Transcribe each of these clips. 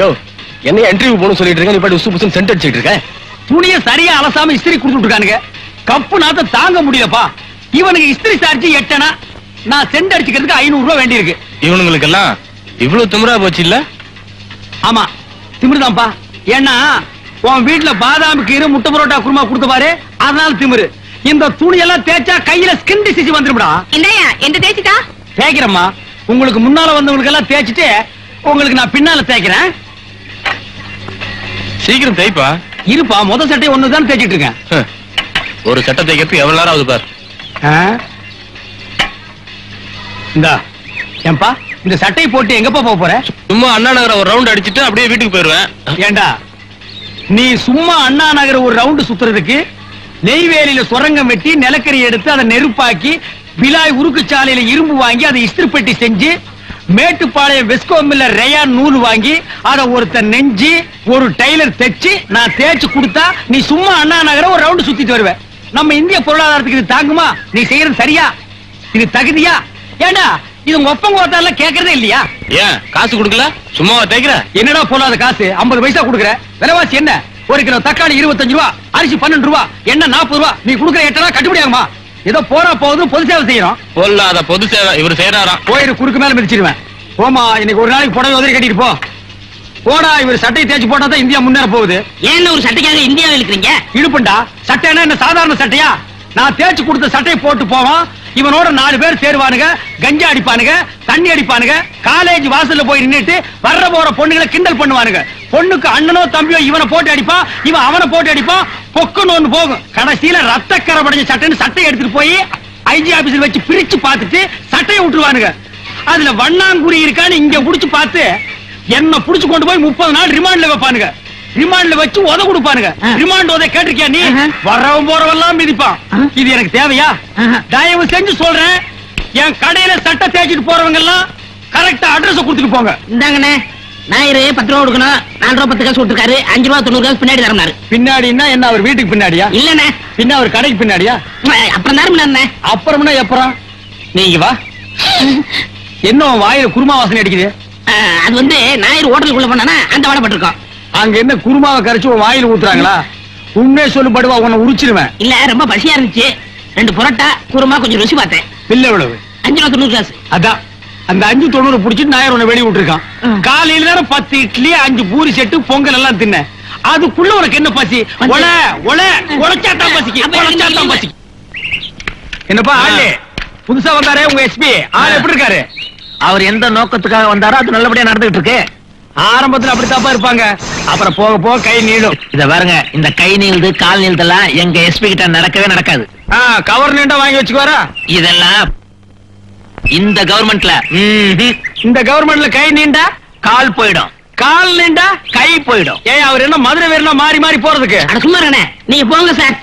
யோ என்ன இன்டர்வியூ போகணும் சொல்லிட்டு இருக்க நீ பாட்டு உசு புசுன்னு சென்ட் அடிச்சிட்டு இருக்க? துணிய சரியா அலசாம இஸ்திரி கொடுத்துட்டு இருக்கானுங்க. கப்பு நாத்த தாங்க முடியலப்பா. இவனுக்கு இஸ்திரி சார்ஜ் எட்டனா? நான் சென்ட் அடிச்சுக்கிறதுக்கு ஐநூறு ரூபாய் வேண்டியிருக்கு. இவனுங்களுக்கெல்லாம் இவ்வளவு திமிரா போச்சு இல்ல ஆமா திமிருதான்ப்பா. ஏன்னா உன் வீட்டுல பாதாம் கீரை முட்டை பரோட்டா குருமா கொடுத்த பாரு அதனால திமிரு. இந்த துணியெல்லாம் தேய்ச்சா கையில ஸ்கின் டிசீஸ் வந்துரும்டா. என்னையா எந்த தேய்ச்சிட்டா? தேய்க்கிறேம்மா. உங்களுக்கு முன்னால வந்தவங்களுக்கு எல்லாம் தேய்ச்சிட்டு உங்களுக்கு நான் பின்னால தேய்க்கிறேன். சீக்கிரம் தேய்ப்பா. இருப்பா முத சட்டை ஒண்ணுதான் தேய்ச்சிட்டு இருக்கேன். ஒரு சட்டை தைக்கிறதுக்கு எவ்வளவு நேரம் ஆகுது பார்? இந்தா ஏன்பா இந்த சட்டை போட்டு எங்கப்பா போக போற? சும்மா அண்ணா நகர ஒரு ரவுண்ட் அடிச்சிட்டு அப்படியே வீட்டுக்கு போயிருவேன். ஏண்டா நீ சும்மா அண்ணா நகர் ஒரு ரவுண்டு சுத்துறதுக்கு நெய்வேலியில சுரங்கம் வெட்டி நிலக்கரி எடுத்து அதை நெருப்பாக்கி விலாய் உருக்கு சாலையில இரும்பு வாங்கி அதை இஸ்திரி பெட்டி செஞ்சு மேட்டுப்பாளையம் வெஸ்கோ மில்ல ரேயான் நூல் வாங்கி அதை ஒருத்தன் நெஞ்சு ஒரு டைலர் தைச்சு நான் தேய்ச்சு கொடுத்தா நீ சும்மா அண்ணா நகர ஒரு ரவுண்டு சுத்திட்டு வருவ. நம்ம இந்திய பொருளாதாரத்துக்கு இது தாங்குமா? நீ செய்யறது சரியா? இது தகுதியா? ஏண்டா இது உங்க ஒப்பங்க ஓட்டால கேக்குறதே இல்லையா? ஏன் காசு கொடுக்கல? சும்மாவா தேய்க்கிற? என்னடா போலாத காசு? 50 பைசா குடுக்குற. விலைவாசி என்ன? ஒரு கிலோ தக்காளி 25 ரூபா அரிசி 12 ரூபா எண்ணெய் 40 ரூபா. நீ குடுக்குற எட்டனா கட்டுப்படி ஆகுமா? ஏதோ போறா போகுது பொது சேவை செய்யறோம். பொல்லாத பொது சேவை இவர் செய்யறாராம் போயிரு குறுக்கு மேல மிதிச்சிருவேன். போமா இன்னைக்கு ஒரு நாளைக்கு புடவை உதறி கட்டிட்டு போ. போடா இவர் சட்டையை தேய்ச்சி போட்டா தான் இந்தியா முன்னேற போகுது. ஏன் ஒரு சட்டைக்காக இந்தியாவில் இருக்கிறீங்க? இழுப்புண்டா சட்டைனா என்ன சாதாரண சட்டையா? நான் தேய்ச்சி கொடுத்த சட்டையை போட்டு போவான். இவனோட நாலு பேர் சேருவானுங்க கஞ்சா அடிப்பானுங்க தண்ணி அடிப்பானுங்க காலேஜ் வாசல்ல போய் நின்னுட்டு வர்ற போற பொண்ணுங்களை கிண்டல் பண்ணுவானுங்க. பொண்ணுக்கு அண்ணனோ தம்பியோ இவனை போட்டு அடிப்பான் இவன் அவனை போட்டு அடிப்பான் பொக்குன்னு ஒண்ணு போகும். கடைசியில ரத்தக்கரை படைஞ்ச சட்டைன்னு சட்டையை எடுத்துட்டு போய் ஐஜி ஆபீஸ்ல வச்சு பிரிச்சு பார்த்துட்டு சட்டையை விட்டுருவானுங்க. அதுல வண்ணாங்குறி இருக்கான்னு இங்க புடிச்சு பார்த்து என்ன புடிச்சு கொண்டு போய் முப்பது நாள் ரிமாண்ட்ல வைப்பானுங்க. ரிமாண்ட்ல வச்சு உத கொடுப்பானுங்க. ரிமாண்ட் உத கேட்டிருக்கியா நீ? ஆஹா. வரவன் போறவெல்லாம் மிதிப்பான். இது எனக்கு தேவையா. தயவு செஞ்சு சொல்றேன். என் கடையில சட்டை தேய்ச்சிட்டு போறவங்க எல்லாம் கரெக்டா அட்ரஸ் கொடுத்துட்டு போங்க. இந்தாங்கண்ணே ஞாயிறு பத்து ரூபா கொடுக்கணும். நாலு ரூபா பத்து காசு கொடுத்துருக்காரு. அஞ்சு ரூபா தொண்ணூறு காசு பின்னாடி தரம்னாரு. பின்னாடின்னா என்ன அவர் வீட்டுக்கு பின்னாடியா? இல்லண்ணே. பின்ன அவர் கடைக்கு பின்னாடியா? அப்புறம் தரம்ண்ணே அப்புறம்னா எப்பறம்? நீங்க வா. என்ன வாயில குருமா வாசனை அடிக்குது? அது வந்து ஞாயிறு ஹோட்டலுக்குள்ள போனா அந்த வாடப்பட்டிருக்கோம் அங்க என்ன குருமாவை கரைச்சு உன் வாயில ஊத்துறாங்களா? உண்மையை சொல்லுபடுவா உன்னை உரிச்சிருவேன். இல்ல ரொம்ப பசியா இருந்துச்சு. ரெண்டு புரோட்டா குருமா கொஞ்சம் ருசி பார்த்தேன். பிள்ளை எவ்வளவு அஞ்சு ரூபா தொண்ணூறு காசு அதான். அந்த அஞ்சு தொண்ணூறு புடிச்சிட்டு நாயர் உன்னை வெளிய விட்டுருக்கான். காலையில நேரம் பத்து இட்லி அஞ்சு பூரி செட்டு பொங்கல் எல்லாம் தின்ன அதுக்குள்ள உனக்கு என்ன பசி? ஒல ஒல உழைச்சாத்தான் பசிக்கு உழைச்சாத்தான். பசிக்கு. என்னப்பா ஆளு? புதுசா வந்தாரே உங்க எஸ்பி. ஆள் எப்படி இருக்காரு? அவர் எந்த நோக்கத்துக்காக வந்தாரோ அது நல்லபடியா நடந்துகிட்டு இருக்கு. ஆரம்பத்துல அப்படித்தாப்பா இருப்பாங்க. அப்புறம் போக போக கை நீளும். இத பாருங்க இந்த கை நீள்து கால் நீள்தெல்லாம் எங்க எஸ்பி கிட்ட நடக்கவே நடக்காது. கவர் நீண்டா வாங்கி வச்சுக்குவாரா? இதெல்லாம் இந்த கவர்மெண்ட்ல இந்த கவர்மெண்ட்ல கை நீண்டா? கால் போயிடும். கால் நீண்டா? கை போயிடும். ஏய் அவர் என்ன மதுரை வேறுனா மாறி மாறி போறதுக்கு? அட சும்மா. நீங்க போங்க சார்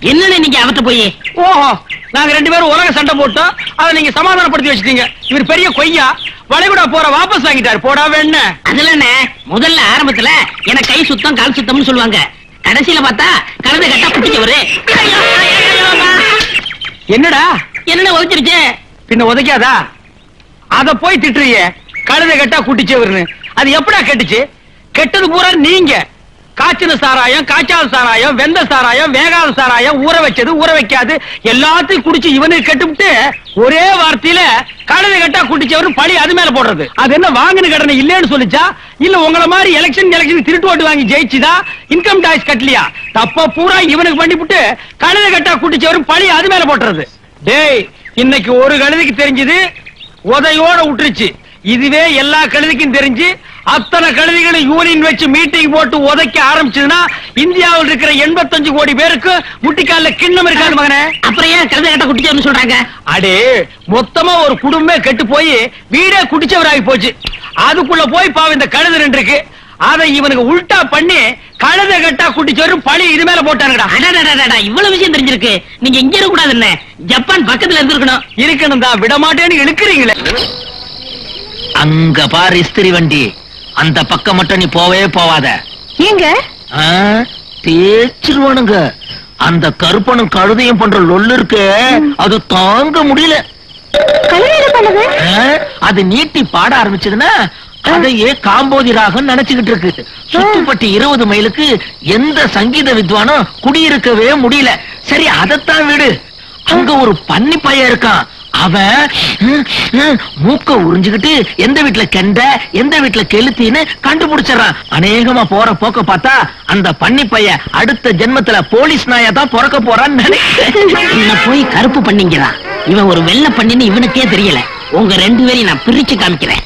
என்னண்ணே நீங்க அவர்ட்ட போய்? ஓஹோ நாங்க ரெண்டு பேரும் உலக சண்டை போட்டோம். அதை நீங்க சமாதானப்படுத்தி வச்சிட்டீங்க. இவர் பெரிய கொய்யா. வளைகுடா போற வாபஸ் வாங்கிட்டாரு. போடா வேண அதுலண்ணே முதல்ல ஆரம்பத்துல எனக்கு கை சுத்தம் கால் சுத்தம்னு சொல்லுவாங்க. கடைசியில பார்த்தா கலந்த கட்டா புட்டிச்சவரு என்னடா? என்னண்ணே உதச்சிருச்சு? பின்ன உதைக்காதா? அத போய் திட்டுறியே. கழுத கட்டா குட்டிச்சவர்னு அது எப்படா கெட்டுச்சு? கெட்டது பூரா நீங்க. காய்ச்சின சாராயம் காய்ச்சாத சாராயம் வெந்த சாராயம் வேகாத சாராயம் ஊற வச்சது ஊற வைக்காது. எல்லாத்தையும் குடிச்சு இவனுக்கு கட்டுவிட்டு ஒரே வார்த்தையில கடனை கட்டா குட்டிச்சவர் பழி அது மேல போடுறது. அது என்ன வாங்கின கடனை இல்லைன்னு சொல்லிச்சா? இல்ல உங்கள மாதிரி எலெக்ஷன் எலெக்ஷன் திருட்டு ஓட்டு வாங்கி ஜெயிச்சுதா? Income tax கட்டலையா? தப்ப பூரா இவனுக்கு பண்ணிவிட்டு கடனை கட்டா குட்டிச்சவரும் பழி அது மேல போட்டுறது. டேய் இன்னைக்கு ஒரு கழுதுக்கு தெரிஞ்சது உதையோட விட்டுருச்சு இதுவே எல்லா கழுதைக்கும் தெரிஞ்சு அத்தனை கழுதைகளும் யூனியன் வச்சு மீட்டிங் போட்டு உதைக்க ஆரம்பிச்சதுன்னா இந்தியாவில் இருக்கிற எண்பத்தஞ்சு கோடி பேருக்கு முட்டிக்கால கிண்ணம் இருக்காது மகனே. அப்புறம் ஏன் கலந்த கட்டா குட்டிச்சவர்னு சொல்றாங்க? அடே மொத்தமா ஒரு குடும்பமே கெட்டு போய் வீடே குடிச்சவராகி போச்சு. அதுக்குள்ள போய் பாவம் இந்த கழுது நின்று இருக்கு அதை இவனுக்கு உல்டா பண்ணி கழுத கட்டா குட்டிச்சோறு பழி இது மேல போட்டானுடா இவ்வளவு விஷயம் தெரிஞ்சிருக்கு. நீங்க இங்க இருக்க கூடாது என்ன? ஜப்பான் பக்கத்துல இருந்திருக்கணும். இருக்கணும் தான் விட மாட்டேன்னு இழுக்கிறீங்களே. அங்க பாரு இஸ்திரி வண்டி. அந்த பக்கம் மட்டும் நீ போவே போவாத. ஏங்க? தேய்ச்சிருவானுங்க அந்த கருப்பனும் கழுதையும் பண்ற லொல்லு இருக்கு அது தாங்க முடியல. அது நீட்டி பாட ஆரம்பிச்சதுன்னா அதையே காம்போதி ராகம் நினைச்சுக்கிட்டு இருக்கு. சுத்துப்பட்டி இருபது மைலுக்கு எந்த சங்கீத வித்வானும் குடியிருக்கவே முடியல. சரி அதத்தான் விடு. அங்க ஒரு பன்னி பையன் இருக்கான். ம், மூக்க உறிஞ்சுக்கிட்டு எந்த வீட்டுல கெண்ட எந்த வீட்டுல கெளுத்தின்னு கண்டுபிடிச்சிடறான். அநேகமா போற போக்க பார்த்தா அந்த பன்னி பையன் அடுத்த ஜென்மத்துல போலீஸ் நாயா தான் பிறக்க போறான்னு நினைக்கிறேன். போய் கருப்பு பண்ணிங்கிறான் இவன் ஒரு வெள்ளை பண்ணின்னு இவனுக்கே தெரியல. உங்க ரெண்டு பேரையும் நான் பிரிச்சு காமிக்கிறேன்.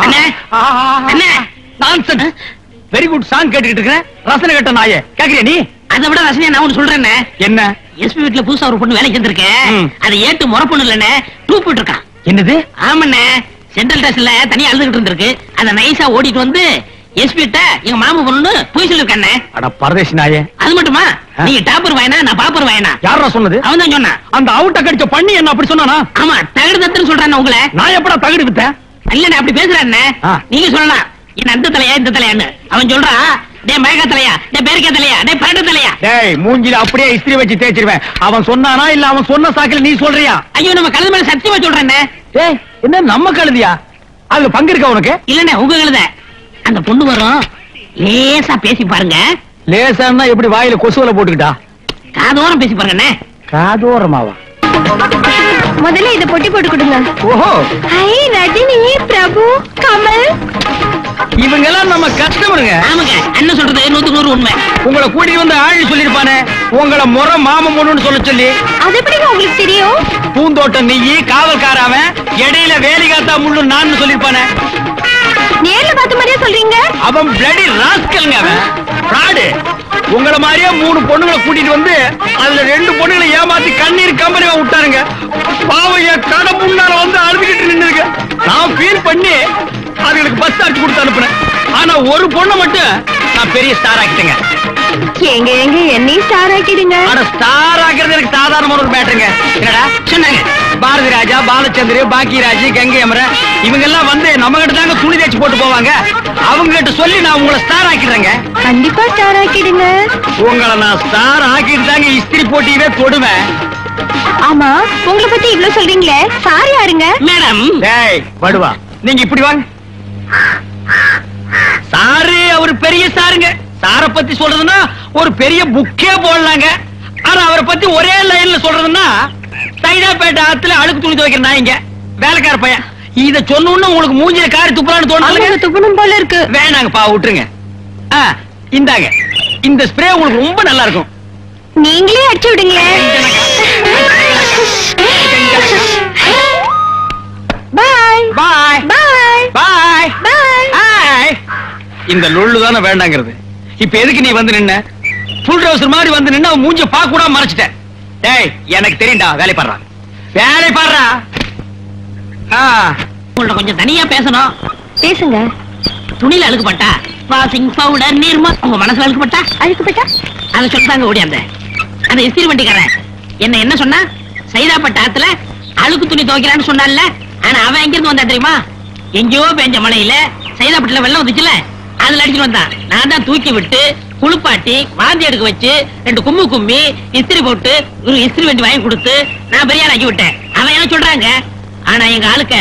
அண்ணே, அண்ணே. நான்சென்ஸ் வெரி குட் சாங் கேட்டுக்கிட்டு இருக்கிறேன். ரசனை கட்ட நாயே. கேக்குறியா நீ? அதை விட ரசனையா நான் ஒண்ணு சொல்றேன்னே. என்ன? எஸ்பி வீட்டுல புதுசா ஒரு பொண்ணு வேலைக்கு வந்திருக்கேன். அதை ஏட்டு முறை பொண்ணு இல்லண்ணே டூப் இருக்கான் என்னது? ஆமாண்ணே. சென்ட்ரல் ஸ்டேஷன்ல தனியா அழுதுகிட்டு இருந்திருக்கு. அதை நைஸா ஓடிட்டு வந்து எஸ்பி கிட்ட எங்க மாமா பொண்ணு போய் சொல்லிருக்கானே அட பரதேசி நாயே. அது மட்டுமா. நீங்க டாப்பர் வாயனா நான் பாப்பர் வாயனா? யாரா சொன்னது? அவன் தான் சொன்னான். அந்த அவுட்ட கடிச்ச பண்ணி என்ன அப்படி சொன்னானா? ஆமா தகடு தத்துன்னு சொல்றான் உங்களை. நான் எப்படா தகுதி வித்தேன்? இல்லண்ணே அப்படி ஆ. நீங்க சொல்லலாம். என்ன அந்த தலையா இந்த தலையான்னு. அவன் சொல்றான் டே மயக்கா தலையா? டே பேருக்கா தலையா? டே பரட்ட தலையா? டேய் மூஞ்சில அப்படியே இஸ்திரி வச்சு தேய்ச்சிருவேன். அவன் சொன்னானா இல்ல அவன் சொன்ன சாக்கில நீ சொல்றியா? ஐயோ நம்ம கழுது மேல சத்தியமா சொல்றேன்னே. டேய் என்ன நம்ம கழுதியா? அதுல பங்கு இருக்கா உனக்கு? இல்லண்ணே உங்க கழுத. அந்த பொண்ணு வரும். லேசா பேசி பாருங்க. லேசான்னா எப்படி வாயில கொசுவல போட்டுக்கிட்டா? காதோரம் பேசி பாருங்கண்ணே. காதோரமாவா? முதல்ல இத பொட்டி போட்டு கொடுங்க. ஓஹோ. ஹை ரஜினி பிரபு கமல். இவங்க எல்லாம் நம்ம கஸ்டமருங்க. ஆமாங்க அண்ணன் சொல்றது நூத்துக்கு நூறு உண்மை. உங்களை கூட்டிட்டு வந்து ஆழி சொல்லிருப்பானே உங்களை முறை மாம பொண்ணுன்னு சொல்ல சொல்லி. அது எப்படிங்க உங்களுக்கு தெரியும்? பூந்தோட்டம் நெய்யி காவல்காராவன் இடையில வேலிகாத்தா முள்ளு நான் சொல்லிருப்பானே நேர்ல பார்த்த மாதிரியே சொல்றீங்க. அவன் பிளடி ராஸ்கல்ங்க அவன். ஃப்ராடு உங்கள மாதிரியே மூணு பொண்ணுங்களை கூட்டிட்டு வந்து அதுல ரெண்டு பொண்ணுங்களை ஏமாத்தி கண்ணீர் கம்பெனி விட்டாருங்க. பாவம் என் கடை முன்னால வந்து அழுதுகிட்டு நின்னுருக்கு. நான் ஃபீல் பண்ணி அதுங்களுக்கு பஸ் சார்ஜ் கொடுத்து அனுப்புனேன். ஆனா ஒரு பொண்ணை மட்டும் நான் பெரிய ஸ்டார் ஆக்கிட்டேங்க. எங்க எங்க என்னையும் ஸ்டார் ஆக்கிடுங்க. ஆனா ஸ்டார் ஆக்குறது எனக்கு சாதாரணமான ஒரு மேட்டருங்க என்னடா சொன்னாங்க. பாரதி ராஜா பாலச்சந்திர பாக்கியராஜ் கங்கை அமரன் இவங்க எல்லாம் வந்து நம்ம கிட்ட தாங்க துணி தேய்ச்சி போட்டு போவாங்க. அவங்க கிட்ட சொல்லி நான் உங்களை ஸ்டார் ஆக்கிடுறேங்க. கண்டிப்பா ஸ்டார் ஆக்கிடுங்க. உங்களை நான் ஸ்டார் ஆக்கிட்டு தாங்க இஸ்திரி போட்டியவே தொடுவேன் ஆமா உங்களை பத்தி இவ்ளோ சொல்றீங்களே சார் யாருங்க? மேடம். டேய் படுவா. நீங்க இப்படி வாங்க. சாரு அவர் பெரிய சாருங்க. சார பத்தி சொல்றதுன்னா ஒரு பெரிய புக்கே போடலாங்க. ஆனா அவரை பத்தி ஒரே லைன்ல சொல்றதுன்னா சைதாப்பேட்டை ஆத்துல அழுக்கு துணி துவைக்கிற நாய்ங்க. வேலைக்கார பையன். இத சொன்ன உங்களுக்கு மூஞ்சில காரி துப்புறான்னு தோணுது துப்பணும் போல இருக்கு. வேணாங்கப்பா விட்டுருங்க. ஆ, இந்தாங்க. இந்த ஸ்ப்ரே உங்களுக்கு ரொம்ப நல்லா இருக்கும். நீங்களே அடிச்சு விடுங்களேன். பாய் பாய் பாய் பாய் பாய் இந்த லொள்ளு தானே வேண்டாங்கிறது. இப்ப எதுக்கு நீ வந்து நின்ன? ஃபுல் ட்ரவுசர் மாதிரி வந்து நின்னு அவன் மூஞ்ச பார்க்க கூட மறைச்சிட்ட டேய் எனக்கு தெரியும்டா வேலை பாடுறா. வேலை பாடுறா? உங்கள்ட்ட கொஞ்சம் தனியா பேசணும். பேசுங்க. துணியில அழுக்குப்பட்டா வாஷிங் பவுடர் நீர்மா? உங்க மனசுல அழுக்குப்பட்டா அழுக்குப்பட்டா அதை சொல்லிட்டாங்க ஓடி அந்த அந்த இஸ்திரி வண்டிக்காரன். என்ன என்ன சொன்னா? சைதாப்பட்ட ஆத்துல அழுக்கு துணி துவைக்கிறான்னு சொன்னான்ல. ஆனா அவன் எங்க இருந்து வந்தா தெரியுமா? எங்கேயோ பெஞ்ச மழையில சைதாப்பட்டில வெள்ளம் வந்துச்சுல அதுல அடிச்சுட்டு வந்தான். நான் தான் தூக்கி விட்டு குளிப்பாட்டி வாந்தி எடுக்க வச்சு ரெண்டு கும்மு கும்மி இஸ்திரி போட்டு ஒரு இஸ்திரி வண்டி வாங்கி கொடுத்து நான் பெரிய ஆக்கி விட்டேன். அவன் என்ன சொல்றாங்க? ஆனா எங்க ஆளுக்க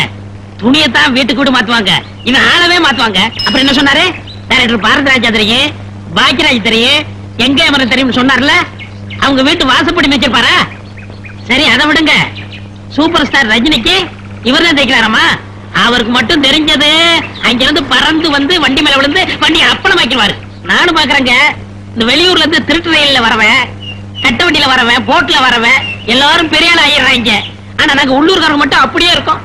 துணியத்தான் வீட்டுக்கு விட்டு மாத்துவாங்க. இவன் ஆளவே மாத்துவாங்க. அப்புறம் என்ன சொன்னாரு? டைரக்டர் பாரதராஜா தெரியும் பாக்கியராஜ் தெரியும் எங்க அமரன் தெரியும் சொன்னார்ல? அவங்க வீட்டு வாசப்படி வச்சிருப்பாரா சரி அதை விடுங்க. சூப்பர் ஸ்டார் ரஜினிக்கு இவர் தான் தைக்கிறாராமா அவருக்கு மட்டும் தெரிஞ்சது அங்க இருந்து பறந்து வந்து வண்டி மேல விழுந்து வண்டி அப்பளம் வைக்கிறாரு நானும் பாக்குறேங்க இந்த வெளியூர்ல இருந்து திருட்டு ரயில்ல வரவன் கட்ட வண்டியில வரவன் போட்ல வரவன் எல்லாரும் பெரிய ஆள் ஆயிடுறாங்க. ஆனா நாங்க உள்ளூர்காரங்க மட்டும் அப்படியே இருக்கோம்.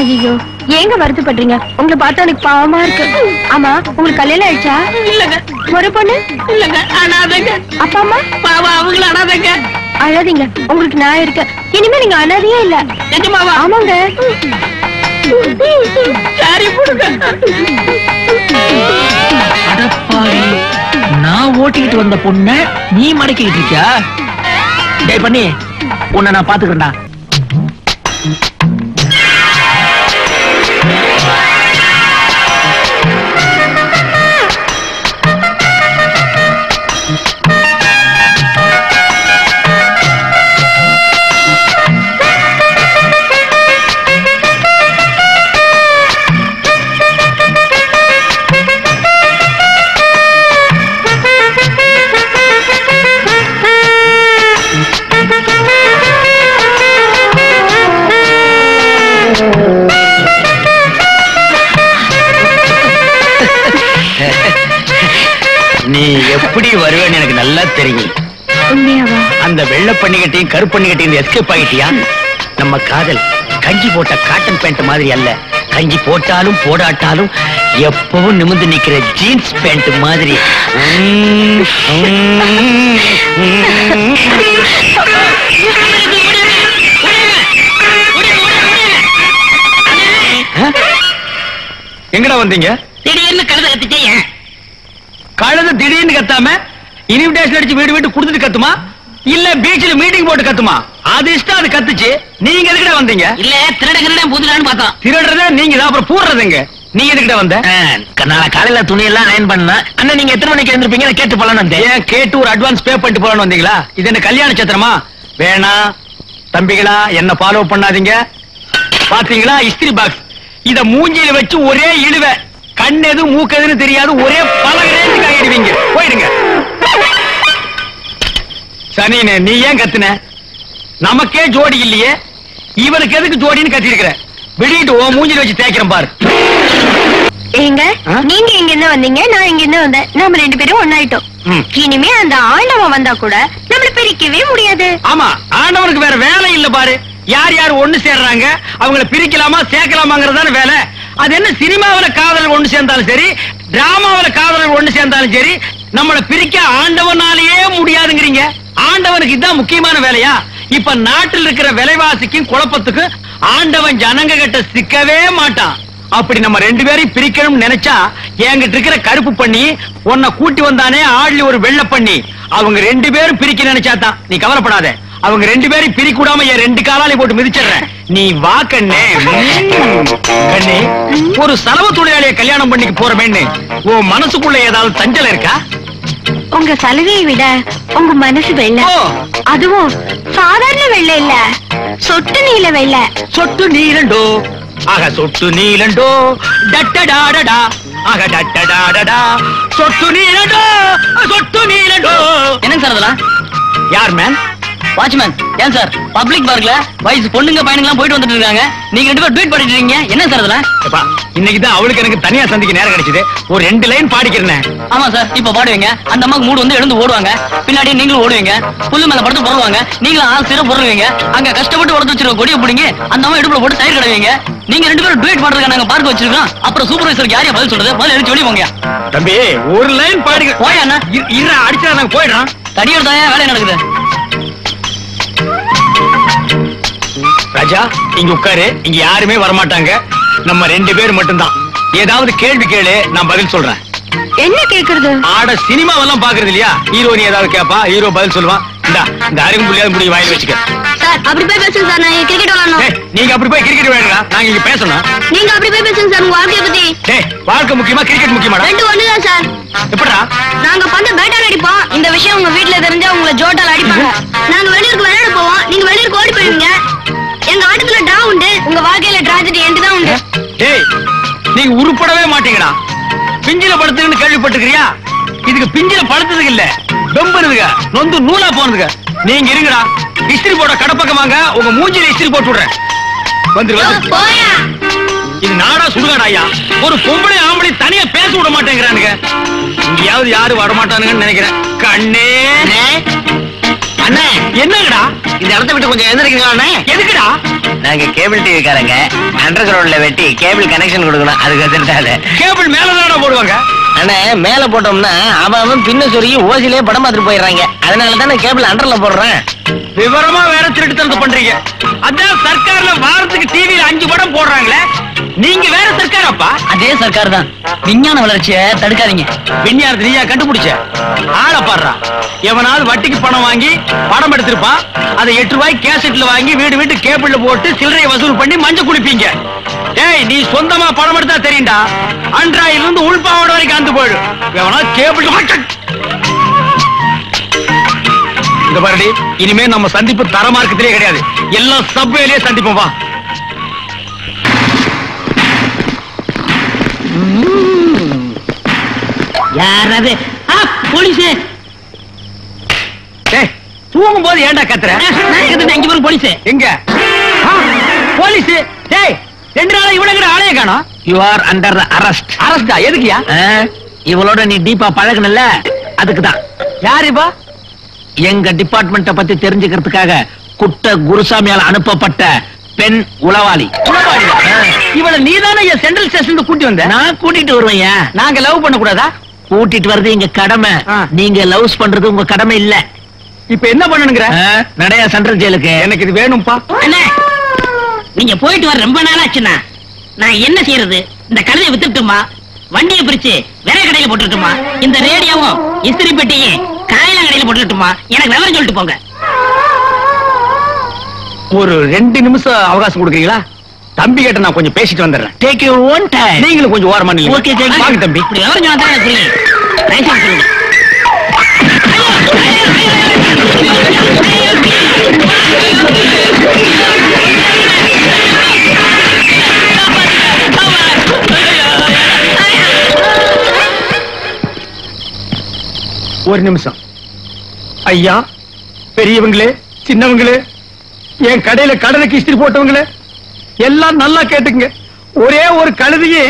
ஐயோ ஏங்க வருத்தப்படுறீங்க? உங்களை பார்த்தா எனக்கு பாவமா இருக்கு. ஆமா உங்களுக்கு கல்யாணம் ஆயிடுச்சா? இல்லங்க. ஒரு பொண்ணு? இல்லங்க அனாதைங்க. அப்பா அம்மா? பாவா அவங்கள அனாதைங்க. அழாதீங்க. உங்களுக்கு நான் இருக்கேன். இனிமே நீங்க அனாதையே இல்ல. நிஜமாவா? ஆமாங்க. சரி போடுங்க அடப்பாவி. நான் ஓட்டிக்கிட்டு வந்த பொண்ண நீ மடக்கிட்டு இருக்கியா? டேய் பண்ணி உன்னை நான் பாத்துக்கிறேன்டா. நீ எப்படி வருவேன்னு எனக்கு நல்லா தெரியும். உண்மையாவா? அந்த வெள்ளை பண்ணிக்கிட்டையும் கருப்பு பண்ணிக்கிட்டையும் எஸ்கேப் ஆகிட்டியா? நம்ம காதல் கஞ்சி போட்ட காட்டன் பேண்ட் மாதிரி அல்ல. கஞ்சி போட்டாலும் போடாட்டாலும் எப்பவும் நிமிர்ந்து நிக்கிற ஜீன்ஸ் பேண்ட் மாதிரி. உம், உம், உம். எங்கடா வந்தீங்க திடீர்னு கழுத கத்துச்சே ஏன் கழுத திடீர்னு கத்தாம இன்விடேஷன் அடிச்சு வீடு வீட்டு கொடுத்துட்டு கத்துமா? இல்ல பீச்ல மீட்டிங் போட்டு கத்துமா? அது இஷ்டம் அது கத்துச்சு. நீங்க எதுக்கிட்ட வந்தீங்க? இல்ல திருட கிருடன் புதுடான்னு பார்த்தோம். திருடுறத? நீங்க தான் அப்புறம் பூடுறதுங்க நீங்க எதுக்கிட்ட வந்த? நான் காலையில துணி எல்லாம் அயன் பண்ண அண்ணா நீங்க எத்தனை மணிக்கு எழுந்திருப்பீங்க? கேட்டு போலாம் வந்தேன். ஏன் கேட்டு ஒரு அட்வான்ஸ் பே பண்ணிட்டு போலான்னு வந்தீங்களா? இது என்ன கல்யாண சத்திரமா? வேணாம் தம்பிகளா என்ன ஃபாலோ பண்ணாதீங்க. பாத்தீங்களா? இஸ்திரி பாக்ஸ் இத மூஞ்சில வச்சு ஒரே இழுவ. கண் எது மூக்கு எதுன்னு தெரியாது ஒரே பலகரேந்து காயிடுவீங்க போயிடுங்க. சனினே நீ ஏன் கத்துன? நமக்கே ஜோடி இல்லையே. இவனுக்கு எதுக்கு ஜோடின்னு கத்திருக்கிற? விடிட்டு ஓ மூஞ்சில வச்சு தேய்க்கிறேன் பாரு. ஏங்க? நீங்க இங்க என்ன வந்தீங்க நான் இங்க என்ன வந்தேன். நாம ரெண்டு பேரும் ஒண்ணாயிட்டோம். ம். இனிமே அந்த ஆண்டவன் வந்தா கூட நம்மள பிரிக்கவே முடியாது. ஆமா ஆண்டவனுக்கு வேற வேலை இல்ல பாரு. யார் யார் ஒண்ணு சேர்றாங்க அவங்கள பிரிக்கலாமா சேர்க்கலாமாங்கிறதான வேலை. அது என்ன சினிமாவுல காதல் ஒண்ணு சேர்ந்தாலும் சரி டிராமாவில காதல் ஒண்ணு சேர்ந்தாலும் சரி நம்மள பிரிக்க ஆண்டவனாலேயே முடியாதுங்கிறீங்க. ஆண்டவனுக்கு இதான் முக்கியமான வேலையா? இப்ப நாட்டில் இருக்கிற விலைவாசிக்கும் குழப்பத்துக்கும் ஆண்டவன் ஜனங்க கிட்ட சிக்கவே மாட்டான். அப்படி நம்ம ரெண்டு பேரையும் பிரிக்கணும்னு நினைச்சா என்கிட்ட இருக்கிற கருப்பு பண்ணி உன்னை கூட்டி வந்தானே ஆள்ல ஒரு வெள்ள பண்ணி அவங்க ரெண்டு பேரும் பிரிக்க நினைச்சாதான் நீ கவலைப்படாத. அவங்க ரெண்டு பேரும் பிரிக்க விடாம என் ரெண்டு காலாலையும் போட்டு மிதிச்சிடுறேன். நீ வா கண்ணே. கண்ணே ஒரு சலவ தொழிலாளிய கல்யாணம் பண்ணிக்க போறமேன்னு உன் மனசுக்குள்ள ஏதாவது தஞ்சல் இருக்கா? உங்க சலுகையை விட உங்க மனசு வெள்ளை. ஓ. அதுவும் சாதாரண வெள்ளை இல்ல. சொட்டு நீல வெள்ளை. சொட்டு நீலண்டோ. ஆக சொட்டு நீலண்டோ. டட்டடாடடா. ஆக டட்டடாடடா. சொட்டு நீலண்டோ. சொட்டு நீலண்டோ. என்னங்க சார் அதெல்லாம்? யார் மேன் வாட்ச்மேன் ஏன் சார்? பப்ளிக் பார்க்ல வயசு பொண்ணுங்க பையனுங்க போயிட்டு வந்துட்டு இருக்காங்க. நீங்க ரெண்டு பேரும் ட்வீட் பண்ணிட்டு இருக்கீங்க. என்ன சார் அதெல்லாம் அப்பா இன்னைக்கு தான் அவளுக்கு எனக்கு தனியா சந்திக்க நேரம் கிடைச்சது. ஒரு ரெண்டு லைன் பாடிக்கிறேன். ஆமா சார் இப்ப பாடுவீங்க. அந்த அம்மாக்கு மூடு வந்து எழுந்து ஓடுவாங்க. பின்னாடி நீங்களும் ஓடுவீங்க. புல்லு மேல படுத்து பொருளுவாங்க. நீங்களும் ஆள் சீர பொருளுவீங்க. அங்க கஷ்டப்பட்டு உடச்சு வச்சிருக்க கொடியை பிடிங்க அந்த அம்மா இடுப்புல போட்டு சைடு கிடவீங்க. நீங்க ரெண்டு பேரும் ட்வீட் பண்றதுக்கு நாங்க பார்க்க வச்சிருக்கோம். அப்புறம் சூப்பர்வைசருக்கு யாரையா பதில் சொல்றது? பதில் எழுதி சொல்லி போங்க தம்பி ஒரு லைன் பாடிக்க போயா அண்ணா? இரு அடிச்சா நாங்க போயிடுறோம் தடியோட தான் வேலை நடக்குது. ராஜா இங்க உட்காரு. இங்க யாருமே வரமாட்டாங்க. நம்ம ரெண்டு பேர் மட்டும்தான். ஏதாவது கேள்வி கேளு நான் பதில் சொல்றேன். என்ன கேக்குறது? ஆட சினிமாவெல்லாம் பாக்குறது இல்லையா ஹீரோனி ஏதாவது கேப்பா? ஹீரோ பதில் சொல்லுவான் இந்தா இந்த அருகு முடியாத முடி வாயில வச்சுக்க. சார் அப்படி போய் பேசுங்க சார். நான் கிரிக்கெட் டேய், நீங்க அப்படி போய் கிரிக்கெட் விளையாடுறா நாங்க இங்க பேசணும். நீங்க அப்படி போய் பேசுங்க சார். உங்க வாழ்க்கைய பத்தி. டேய் வாழ்க்கை முக்கியமா கிரிக்கெட் முக்கியமாடா? ரெண்டு ஒண்ணுதான் சார். எப்படா நாங்க பந்து பேட்டால் அடிப்போம். இந்த விஷயம் உங்க வீட்ல தெரிஞ்சா உங்களை ஜோட்டால் அடிப்பாங்க. நாங்க வெளியூருக்கு விளையாட போவோம். நீங்க வெளியூருக்கு ஓடி போயிருவீங்க. எங்க ஆட்டத்துல டிரா உண்டு. உங்க வாழ்க்கையில டிராஜடி எண்டு தான் உண்டு. டேய் நீங்க உருப்படவே மாட்டீங்கடா. பிஞ்சில படுத்துக்குன்னு கேள்விப்பட்டிருக்கிறியா? இதுக்கு பிஞ்சில படுத்ததுக்கு இல்ல வெம்புறதுங்க நொந்து நூலா போனதுங்க நீங்க இருங்கடா. இஸ்திரி போட கடப்பக்கம் வாங்க உங்க மூஞ்சில இஸ்திரி போட்டு விடுறேன். வந்துரு வந்து போயா? இது நாடா சுடுகாடா ஐயா. ஒரு பொம்பளை ஆம்பளை தனியா பேச விட மாட்டேங்கிறானுங்க. இங்கேயாவது யாரும் வர மாட்டானுங்கன்னு நினைக்கிறேன். கண்ணே. என்னங்கடா? இந்த இடத்த விட்டு கொஞ்சம் எந்திரிக்கீங்களா எதுக்குடா? நாங்க கேபிள் டிவி காரங்க அண்டர் கிரவுண்ட்ல வெட்டி கேபிள் கனெக்ஷன் கொடுக்கணும். அதுக்கு வந்துட்டாரு. கேபிள் மேலதானடா போடுவாங்க? அண்ணா மேல போட்டோம்னா அவன் பின்ன சொருகி ஓசிலே படம் பார்த்துட்டு போயிடுறாங்க. அதனால தானே கேபிள் அண்டர்ல போடுறேன். விவரமா வேற திருட்டுத்தனத்தை பண்றீங்க. அதான் சர்க்கார்ல வாரத்துக்கு டிவில அஞ்சு படம் போடுறாங்களே. நீங்க வேற சர்க்காரப்பா? அதே சர்க்கார் தான் விஞ்ஞான வளர்ச்சியை தடுக்காதீங்க. விஞ்ஞானத்தை நீயா கண்டுபிடிச்ச? ஆள பாடுறா. எவனாவது வட்டிக்கு பணம் வாங்கி படம் எடுத்திருப்பான். அதை எட்டு ரூபாய் கேசட்ல வாங்கி வீடு வீட்டு கேபிள்ல போட்டு சில்லறையை வசூல் பண்ணி மஞ்சள் குளிப்பீங்க. டேய் நீ சொந்தமா படம் எடுத்தா தெரியும்டா. அன்றாயில இருந்து உள்பாவோட வரைக்கும் அந்து போயிடு. எவனாவது கேபிள் இந்த பாருடி இனிமே நம்ம சந்திப்பு தரமா இருக்கிறதே கிடையாது. எல்லாம் சப்வேலயே சந்திப்போம் வா. யாராவது போலீஸ். தூங்கும் போது ஏன்டா கத்துற? போலீஸ்? எங்க? போலீஸ். டேய் ரெண்டு நாளா இவ்வளவு ஆளைய காணோம். யூ ஆர் அண்டர் அரெஸ்ட் அரஸ்டா எதுக்குயா இவளோட நீ டீப்பா பழகுனல அதுக்கு தான். யார் இப்பா எங்க டிபார்ட்மெண்ட்ட பத்தி தெரிஞ்சுக்கிறதுக்காக குட்ட குருசாமியால் அனுப்பப்பட்ட பெண் உளவாளி. இவள நீதானே என் சென்ட்ரல் ஸ்டேஷன் கூட்டி வந்த? நான் கூட்டிட்டு வருவேன் நாங்க லவ் பண்ண கூடாதா கூட்டிட்டு வர்றது எங்க கடமை. நீங்க லவ்ஸ் பண்றது உங்க கடமை இல்ல. இப்ப என்ன பண்ணணுங்கிற? நடையா சென்ட்ரல் ஜெயிலுக்கு எனக்கு இது வேணும்பா. அண்ணே நீங்க போயிட்டு வர ரொம்ப நாள் ஆச்சுண்ணா நான் என்ன செய்யறது? இந்த கழுதை வித்துட்டுமா? வண்டியை பிரிச்சு வேற கடையில போட்டுட்டுமா? இந்த ரேடியோவும் இஸ்திரி பெட்டியும் காயலா கடையில போட்டுட்டுமா? எனக்கு விவரம் சொல்லிட்டு போங்க. ஒரு ரெண்டு நிமிஷம் அவகாசம் கொடுக்குறீங்களா? தம்பி கிட்ட நான் கொஞ்சம் பேசிட்டு வந்துடுறேன். டேக் யூ ஓன் டைம் நீங்களும் கொஞ்சம் ஓரமா நில்லுங்க. ஓகே வாங்க தம்பி. இப்படி தான் எனக்கு புரியும் தயவு செய்து சொல்லுங்க ஒரு நிமிஷம். ஐயா பெரியவங்களே சின்னவங்களே என் கடையில கடனுக்கு இஸ்திரி போட்டவங்களே எல்லாம் நல்லா கேட்டுங்க ஒரே ஒரு கழுதையே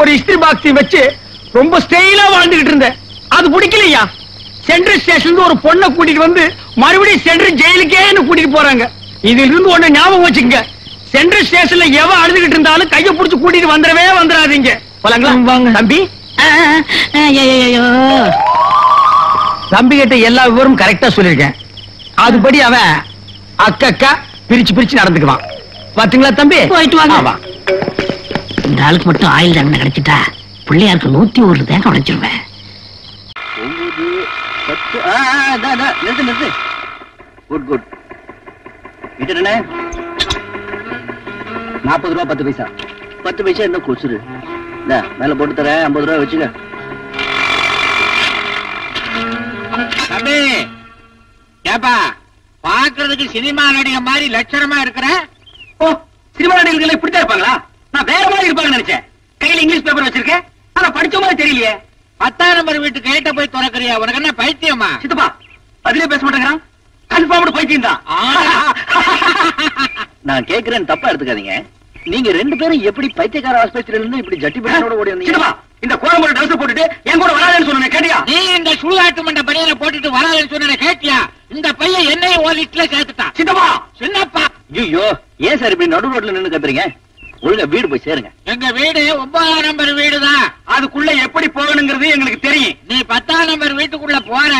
ஒரு இஸ்திரி பாக்ஸையும் வச்சு ரொம்ப ஸ்டைலா வாழ்ந்துகிட்டு இருந்தேன். அது பிடிக்கலையா? சென்ட்ரல் ஸ்டேஷன்ல ஒரு பொண்ணை கூட்டிட்டு வந்து மறுபடியும் சென்ட்ரல் ஜெயிலுக்கே கூட்டிட்டு போறாங்க. இதுல இருந்து ஒண்ணு ஞாபகம் வச்சுங்க சென்ட்ரல் ஸ்டேஷன்ல எவன் அழுதுகிட்டு இருந்தாலும் கைய புடிச்சு கூட்டிட்டு வந்துடவே வந்துடாதீங்க. தம்பி. தம்பி கிட்ட எல்லா விவரமும் கரெக்டா சொல்லிருக்கேன் அதுபடி அவன் அக்கக்கா பிரிச்சு பிரிச்சு நடந்துக்குவான். பாத்தீங்களா தம்பி? போயிட்டு வாங்க. ஆமா. இந்த ஆளுக்கு மட்டும் ஆயில் தண்டனை கிடைச்சிட்டா? பிள்ளையாருக்கு நூத்தி ஒரு தேங்காய் உடைச்சிருவேன் நிறுத்து நிறுத்து. குட் குட் என்ன நாற்பது ரூபா பத்து பைசா. பத்து பைசா என்ன கொசுரு இந்தா, மேல போட்டு தரேன். ஐம்பது ரூபா வச்சுக்க. தம்பி ஏப்பா? பாக்குறதுக்கு சினிமா நடிகை மாதிரி லட்சணமா இருக்கிற? ஓ சினிமா நடிகர்கள் இப்படித்தான் இருப்பாங்களா? நான் வேற மாதிரி இருப்பாங்கன்னு நினைச்சேன். கையில இங்கிலீஷ் பேப்பர் வச்சிருக்கேன். ஆனா படிச்ச மாதிரி தெரியலையே. பத்தாம் நம்பர் வீட்டு கேட்ட போய் திறக்கறியா? உனக்கு என்ன பைத்தியமா? சித்தப்பா பதிலே பேச மாட்டேங்கிறான். கன்ஃபார்ம்டு பைத்தியம் தான் நான் கேக்குறேன் தப்பா எடுத்துக்காதீங்க. நீங்க ரெண்டு பேரும் எப்படி பைத்தியக்கார ஆஸ்பத்திரியில இருந்து இப்படி ஜட்டி பையனோட ஓடி வந்தீங்க? இந்த கோலம்புற ட்ரெஸ் போட்டுட்டு என் கூட வராதுன்னு சொன்னேன் கேட்டியா? நீ இந்த சுடுகாட்டு மண்ட பையனை போட்டுட்டு வராதுன்னு சொன்ன கேட்டியா? இந்த பையன் என்னையும் ஒரு லிட்ல சேர்த்துட்டான். சித்தப்பா! சின்னப்பா! ஐயோ ஏன் சார் இப்படி நடு ரோட்ல நின்னு கத்துறீங்க? ஒழுங்கா வீடு போய் சேருங்க. எங்க வீடு ஒன்பதாம் நம்பர் வீடுதான் அதுக்குள்ள எப்படி போகணுங்கிறது எங்களுக்கு தெரியும். நீ பத்தாம் நம்பர் வீட்டுக்குள்ள போற.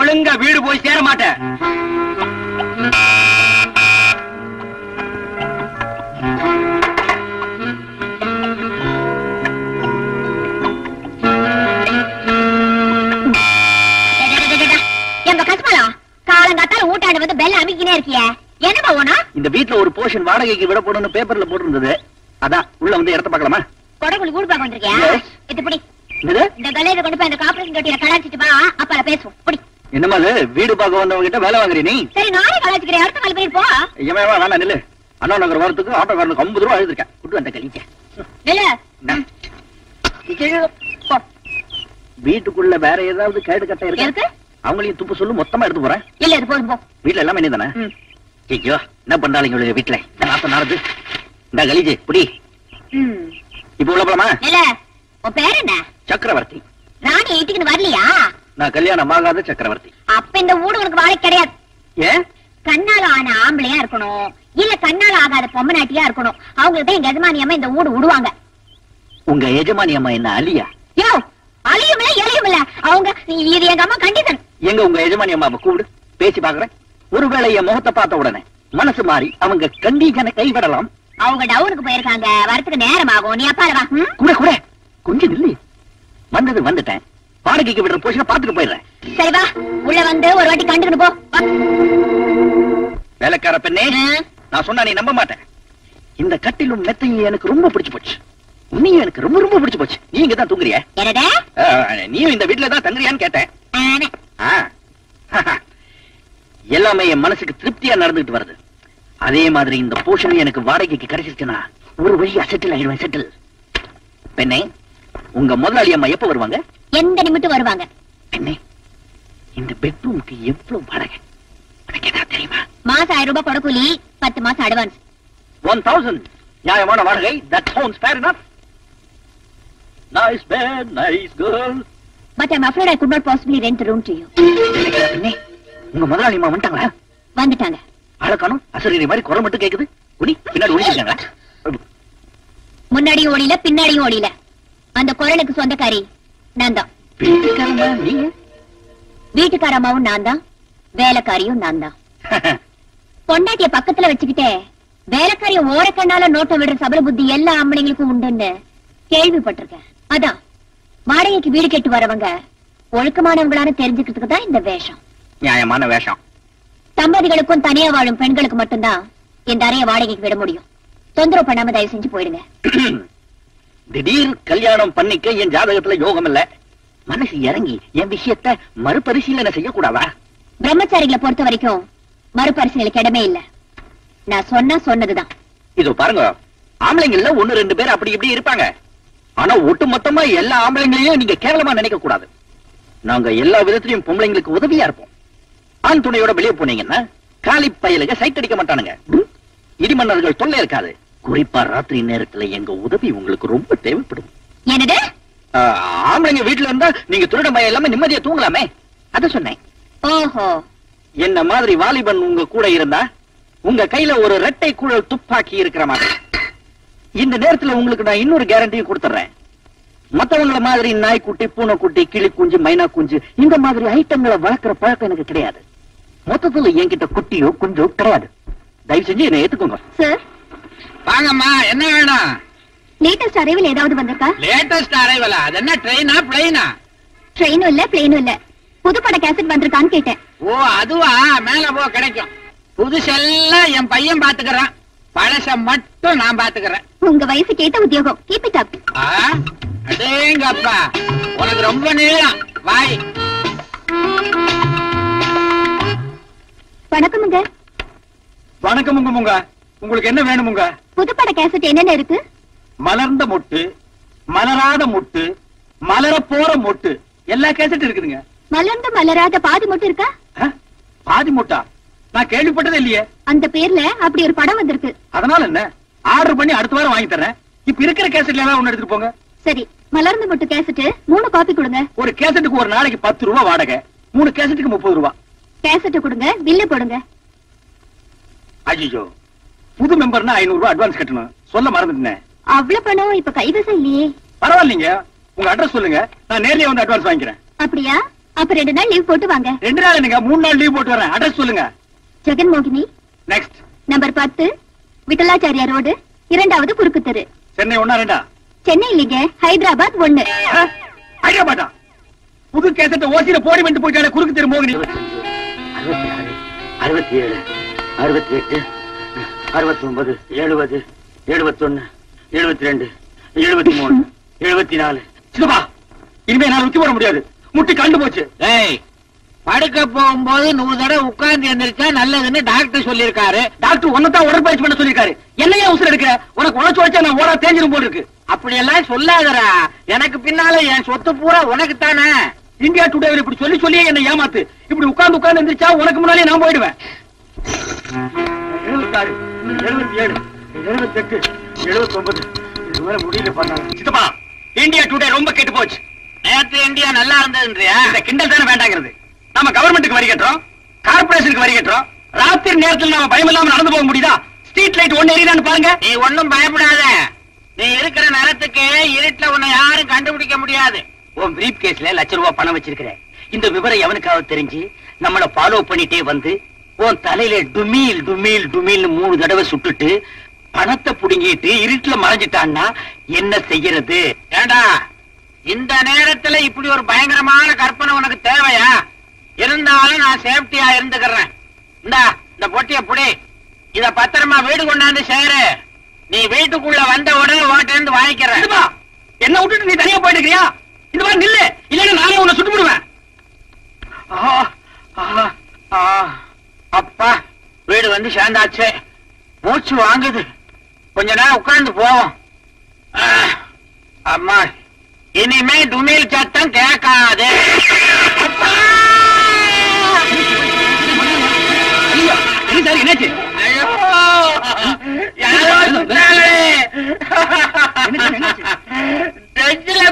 ஒழுங்கா வீடு போய் சேர மாட்டேன். ஊட்டாண்டு வந்து பெல் அமைக்கினே இருக்கிய. என்ன போனா இந்த வீட்ல ஒரு போர்ஷன் வாடகைக்கு விட போடணும்னு பேப்பர்ல போட்டிருந்தது. அதான் உள்ள வந்து இடத்த பார்க்கலாமா? கொடகுழி கூடு பார்க்க வந்திருக்கியா. இது பிடி. இந்த கல்லையில கொண்டு போய் அந்த காப்பரேஷன் தொட்டியில கலாச்சிட்டு வா அப்ப பேசுவோம். பிடி. என்னமா வீடு பார்க்க வந்தவங்க கிட்ட வேலை வாங்குறீ நீ? சரி நானே கலாச்சிக்கிறேன் அடுத்த நாள் போய் போ. எவன் வேணாம் நில்லு. அண்ணா நகர் வரத்துக்கு ஆட்டோக்காரனுக்கு ஐம்பது ரூபா எழுதிருக்கேன் குட்டு இல்ல போ. வீட்டுக்குள்ள வேற ஏதாவது கேடு கட்ட இருக்கு? அவங்களையும் துப்பு சொல்லு மொத்தமா எடுத்து போறேன். இல்ல இது போதும் போ. வீட்ல எல்லாமே நீ தானே. ஐயோ என்ன பண்றாங்க இவளுக்கு வீட்டுல நாத்தம் நடந்து இந்த கலிஜி புடி. இப்ப உள்ள போலாமா? இல்ல உன் பேர் என்ன? சக்கரவர்த்தி. ராணி வீட்டுக்கு வரலையா? நான் கல்யாணம் ஆகாத சக்கரவர்த்தி. அப்ப இந்த ஊடு உனக்கு வாழை கிடையாது. ஏன்? கண்ணால ஆன ஆம்பளையா இருக்கணும். இல்ல கண்ணால ஆகாத பொம்மநாட்டியா இருக்கணும். அவங்களுக்கு தான் எங்க எஜமானியம்மா இந்த ஊடு விடுவாங்க உங்க எஜமானி அம்மா என்ன அலியா யோ அழியும் இல்ல எழியும் இல்ல அவங்க இது எங்க அம்மா கண்டிதன். எங்க உங்க எஜமானி அம்மாவை கூப்பிடு. பேசி பாக்குறேன் ஒருவேளை என் முகத்தை பார்த்த உடனே மனசு மாறி அவங்க கண்டிகனை கைவிடலாம். அவங்க டவுனுக்கு போயிருக்காங்க. வரத்துக்கு நேரம் ஆகும் நீ அப்பால வா? கூட கூட. கொஞ்சம் நில்லு. வந்தது வந்துட்டேன். வாடகைக்கு விடுற போஷனை பார்த்துட்டு போயிடுறேன். சரி வா. உள்ள வந்து ஒரு வாட்டி கண்டுக்கிட்டு போ. வேலைக்கார பெண்ணே. நான் சொன்னா நீ நம்ப மாட்டேன். இந்த கட்டிலும் மெத்தையும் எனக்கு ரொம்ப பிடிச்சு போச்சு. உன்னையும் எனக்கு ரொம்ப ரொம்ப பிடிச்சு போச்சு. நீ இங்க தான் தூங்குறிய நீயும் இந்த வீட்டுல தான் தங்குறியான்னு கேட்டேன். எல்லாமே என் மனசுக்கு திருப்தியா நடந்துட்டு வருது. அதே மாதிரி இந்த போஷனும் எனக்கு வாடகைக்கு கிடைச்சிருச்சுன்னா ஒரு வழியா செட்டில் ஆயிடுவேன் செட்டில் பெண்ணே உங்க முதலாளி அம்மா எப்ப வருவாங்க? எந்த நிமிட்டும் வருவாங்க? பெண்ணே இந்த பெட்ரூமுக்கு எவ்வளவு வாடகை? எனக்கு என்ன தெரியுமா? மாசம் ஆயிரம் ரூபாய் கொடுக்கூலி பத்து மாசம் அட்வான்ஸ் ஒன் தௌசண்ட் நியாயமான வாடகை. That sounds fair enough. Nice bad nice girl but I'm could not possibly rent the room to you. பெண்ணே உங்க முதலாளி அம்மா வந்துட்டாங்களா? வந்துட்டாங்க. அழகானும் அசரீரி மாதிரி குரல் மட்டும் கேக்குது. உனி பின்னாடி ஒளிஞ்சிருக்காங்களா முன்னாடியும் ஓடியில பின்னாடியும் ஓடியில அந்த குரலுக்கு சொந்தக்காரி நான் தான். வீட்டுக்காரமா நீங்க? வீட்டுக்காரம்மாவும் நான் தான். வேலைக்காரியும் நான் தான். பொண்டாட்டிய பக்கத்துல வச்சுக்கிட்டே வேலைக்காரிய ஓரக்கண்ணால நோட்டம் விடுற சபல புத்தி எல்லா ஆம்பளைங்களுக்கும் உண்டுன்னு கேள்விப்பட்டிருக்கேன். அதான் வாடகைக்கு வீடு கேட்டு வரவங்க ஒழுக்கமானவங்களான்னு தெரிஞ்சுக்கிறதுக்கு தான் இந்த வேஷம். நியாயமான வேஷம். தம்பதிகளுக்கும் தனியா வாழும் பெண்களுக்கு மட்டும்தான் இந்த அறைய வாடகைக்கு விட முடியும். தொந்தரவு பண்ணாம தயவு செஞ்சு போயிடுங்க. திடீர் கல்யாணம் பண்ணிக்க என் ஜாதகத்துல யோகம் இல்ல. மனசு இறங்கி என் விஷயத்த மறுபரிசீலனை செய்யக்கூடாதா? பிரம்மச்சாரிகளை பொறுத்த வரைக்கும் மறுபரிசீலனைக்கு இடமே இல்ல. நான் சொன்னா சொன்னதுதான். இதோ பாருங்க. ஆம்பளைங்கள்ல ஒண்ணு ரெண்டு பேர் அப்படி இப்படி இருப்பாங்க. ஆனா ஒட்டு மொத்தமா எல்லா ஆம்பளைங்களையும் நீங்க கேவலமா நினைக்க கூடாது. நாங்க எல்லா விதத்திலையும் பொம்பளைங்களுக்கு உதவியா இருப்போம். ஆண் துணையோட வெளியே போனீங்கன்னா காலி பயலுக சைட் அடிக்க மாட்டானுங்க? இடிமன்னர்கள் தொல்லை இருக்காது. குறிப்பா ராத்திரி நேரத்துல எங்க உதவி உங்களுக்கு ரொம்ப தேவைப்படும். என்னது? ஆம்பளைங்க வீட்டுல இருந்தா நீங்க திருட பயம் இல்லாம நிம்மதியா தூங்கலாமே? அத சொன்னேன். ஓஹோ. என்ன மாதிரி வாலிபன் உங்க கூட இருந்தா உங்க கையில ஒரு ரெட்டை குழல் துப்பாக்கி இருக்கிற மாதிரி. இந்த நேரத்துல உங்களுக்கு நான் இன்னொரு கேரண்டியும் கொடுத்துறேன். மத்தவங்கள மாதிரி நாய்க்குட்டி பூனைக்குட்டி கிளி குஞ்சு மைனா குஞ்சு இந்த மாதிரி ஐட்டங்களை வளர்க்கிற பழக்கம் எனக்கு கிடையாது. மொத்தத்துல என்கிட்ட குட்டியோ குஞ்சோ கிடையாது. தயவு செஞ்சு என்னை ஏத்துக்கோங்க. சார் வாங்கம்மா என்ன வேணும்? லேட்டஸ்ட் அரைவில் ஏதாவது வந்திருக்கா? லேட்டஸ்ட் அரைவலா அது என்ன ட்ரெயினா பிளைனா ட்ரெயினும் இல்ல பிளேனும் இல்ல. புதுப்பட கேசட் வந்திருக்கான்னு கேட்டேன். ஓ அதுவா? மேல போ கிடைக்கும். புதுசெல்லாம் என் பையன் பாத்துக்கறான். பழச மட்டும் நான் பாத்துக்கறேன். உங்க வயசுக்கு ஏத்த உத்தியோகம். கீப் இட் அப் அடேங்கப்பா. உனக்கு ரொம்ப நீளம் வாய். வணக்கமுங்க வணக்கம் உங்க உங்களுக்கு என்ன வேணுமுங்க புதுப்பட கேசட் என்னென்ன இருக்கு? மலர்ந்த மொட்டு மலராத மொட்டு மலர போற மொட்டு. எல்லா கேசட் இருக்குதுங்க. மலர்ந்து மலராத பாதி மட்டும் இருக்கா? பாதி மொட்டா? நான் கேள்விப்பட்டதே இல்லையே. அந்த பேர்ல அப்படி ஒரு படம் வந்திருக்கு. அதனால என்ன? ஆர்டர் பண்ணி அடுத்த வாரம் வாங்கி தரேன். இப்ப இருக்கிற கேசட்ல ஏதாவது ஒண்ணு எடுத்துட்டு போங்க. சரி மலர்ந்து மட்டும் கேசட் மூணு காப்பி கொடுங்க. ஒரு கேசட்டுக்கு ஒரு நாளைக்கு பத்து ரூபா வாடகை. மூணு கேசட்டுக்கு முப்பது ரூபா. கேசட் கொடுங்க பில்லு போடுங்க. ஐயோ புது மெம்பர்னா ஐநூறு ரூபாய் அட்வான்ஸ் கட்டணும். சொல்ல மறந்துட்டேன். அவ்வளவு பணம் இப்ப கைவசம் இல்லையே. பரவாயில்லைங்க. உங்க அட்ரஸ் சொல்லுங்க. நான் நேர்லயே வந்து அட்வான்ஸ் வாங்கிக்கிறேன். அப்படியா? அப்ப ரெண்டு நாள் லீவ் போட்டு வாங்க. ரெண்டு நாள் நீங்க மூணு நாள் லீவ் போட்டு வரேன். அட்ரஸ் சொல்லுங்க. ஜெகன் மோகினி. நெக்ஸ்ட் நம்பர் பத்து விட்டலாச்சாரியா ரோடு இரண்டாவது குறுக்கு தெரு சென்னை ஒன்னா ரெண்டா? சென்னை இல்லைங்க ஹைதராபாத் ஒண்ணு? ஹைதராபாத்தா? புது கேசட்ட ஓசியில போடி வந்து போயிட்டாலே குறுக்கு தெரு மோகினி. அறுபத்தி ஆறு அறுபத்தி ஏழு அறுபத்தி எட்டு அறுபத்தி ஒன்பது எழுபது எழுபத்தொன்னு எழுபத்தி ரெண்டு எழுபத்தி மூணு எழுபத்தி நாலு. சிதப்பா இனிமே நான் உச்சி போட முடியாது. முட்டி கண்டு போச்சு. ஏய் படுக்க போகும்போது நூறு தடவை உட்கார்ந்து எந்திரிச்சா நல்லதுன்னு டாக்டர் சொல்லியிருக்காரு. டாக்டர் உன்னதான் உடற்பயிற்சி பண்ண சொல்லிருக்காரு என்னையா உசுர எடுக்கிற? உனக்கு உழைச்சு உழைச்சா நான் ஓடா தேஞ்சிரும் போல இருக்கு. அப்படியெல்லாம் சொல்லாதடா. எனக்கு பின்னால என் சொத்து பூரா உனக்கு தானே இந்தியா டுடே இப்படி சொல்லி சொல்லியே என்ன ஏமாத்து. இப்படி உட்கார்ந்து உட்கார்ந்து எந்திரிச்சா உனக்கு முன்னாலே நான் போயிடுவேன். எழுபத்தாறு எழுபத்தி ஏழு எழுபத்தி எட்டு எழுபத்தி ஒன்பது இது மேல முடியல பண்ணாங்க சித்தப்பா இந்தியா டுடே ரொம்ப கெட்டு போச்சு. நேற்று இந்தியா நல்லா இருந்ததுன்றியா? இந்த கிண்டல் தானே வேண்டாங்கிறது. நாம கவர்மெண்ட்டுக்கு வரி கட்டுறோம் கார்பரேஷனுக்கு வரி கட்டுறோம். ராத்திரி நேரத்தில் நாம பயம் இல்லாம நடந்து போக முடியுதா? ஸ்ட்ரீட் லைட் ஒண்ணு எரியுதான்னு பாருங்க. நீ ஒண்ணும் பயப்படாத. நீ இருக்கிற நேரத்துக்கு இருட்டுல உன்னை யாரும் கண்டுபிடிக்க முடியாது. உன் பிரீப் கேஸ்ல லட்ச ரூபாய் பணம் வச்சிருக்கிறேன் இந்த விவரம் எவனுக்காவது தெரிஞ்சு நம்மள ஃபாலோ பண்ணிட்டே வந்து உன் தலையில டுமீல் டுமீல் டுமீல் மூணு தடவை சுட்டுட்டு பணத்தை புடுங்கிட்டு இருட்டுல மறைஞ்சிட்டான்னா என்ன செய்யறது? ஏண்டா இந்த நேரத்துல இப்படி ஒரு பயங்கரமான கற்பனை உனக்கு தேவையா? இருந்தாலும் நான் சேஃப்டியா இருந்துக்கிறேன். இந்தா இந்த பொட்டிய புடி. இத பத்திரமா வீடு கொண்டாந்து சேரு. நீ வீட்டுக்குள்ள வந்த உடனே உன்கிட்ட இருந்து வாங்கிக்கிறேன். என்ன விட்டுட்டு நீ தனியா போயிட்டு இருக்கியா இந்த மாதிரி நில்லு. இல்லைன்னா நானே உன்னை சுட்டு விடுவேன். அப்பா வீடு வந்து சேர்ந்தாச்சு. மூச்சு வாங்குது. கொஞ்ச நேரம் உட்கார்ந்து போவோம். அம்மா இனிமே துணில் சத்தம் கேட்காது. என்னாச்சு